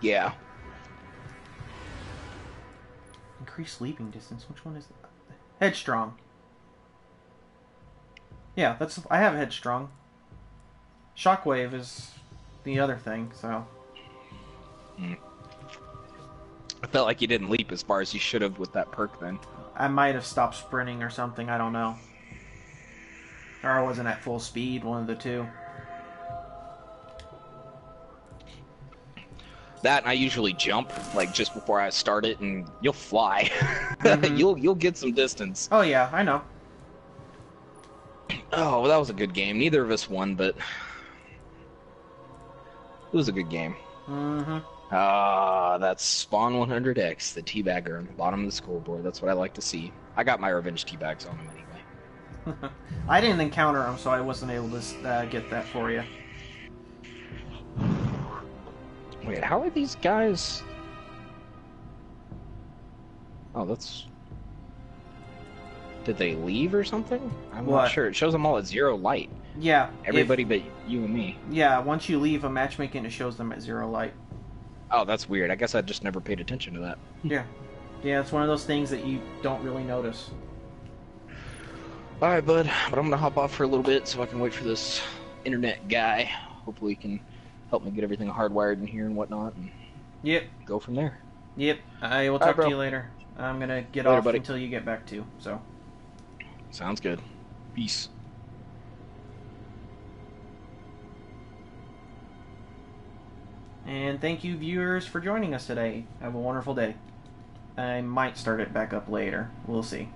yeah. Increased sleeping distance. Which one is that? Headstrong. Yeah, that's I have headstrong. Shockwave is the other thing. So I felt like you didn't leap as far as you should have with that perk then. I might have stopped sprinting or something. I don't know. Or I wasn't at full speed. One of the two. That and I usually jump like just before I start it, and you'll fly. Mhm. you'll you'll get some distance. Oh yeah, I know. Oh, well, that was a good game. Neither of us won, but it was a good game. Mm-hmm. Ah, that's Spawn 100X, the teabagger on the bottom of the scoreboard. That's what I like to see. I got my revenge teabags on him anyway. I didn't encounter him, so I wasn't able to uh, get that for you. Wait, how are these guys? Oh, that's. Did they leave or something? I'm What? not sure. It shows them all at zero light. Yeah. if- Everybody but you and me. yeah. Once you leave a matchmaking, it shows them at zero light. Oh, that's weird. I guess I just never paid attention to that. Yeah. Yeah, it's one of those things that you don't really notice. All right, bud. But I'm gonna hop off for a little bit so I can wait for this internet guy. Hopefully, he can help me get everything hardwired in here and whatnot, and Yep. go from there. Yep. I will talk bro. to you later. I'm gonna get Later, off buddy. until you get back to. So. Sounds good. Peace. And thank you, viewers, for joining us today. Have a wonderful day. I might start it back up later. We'll see.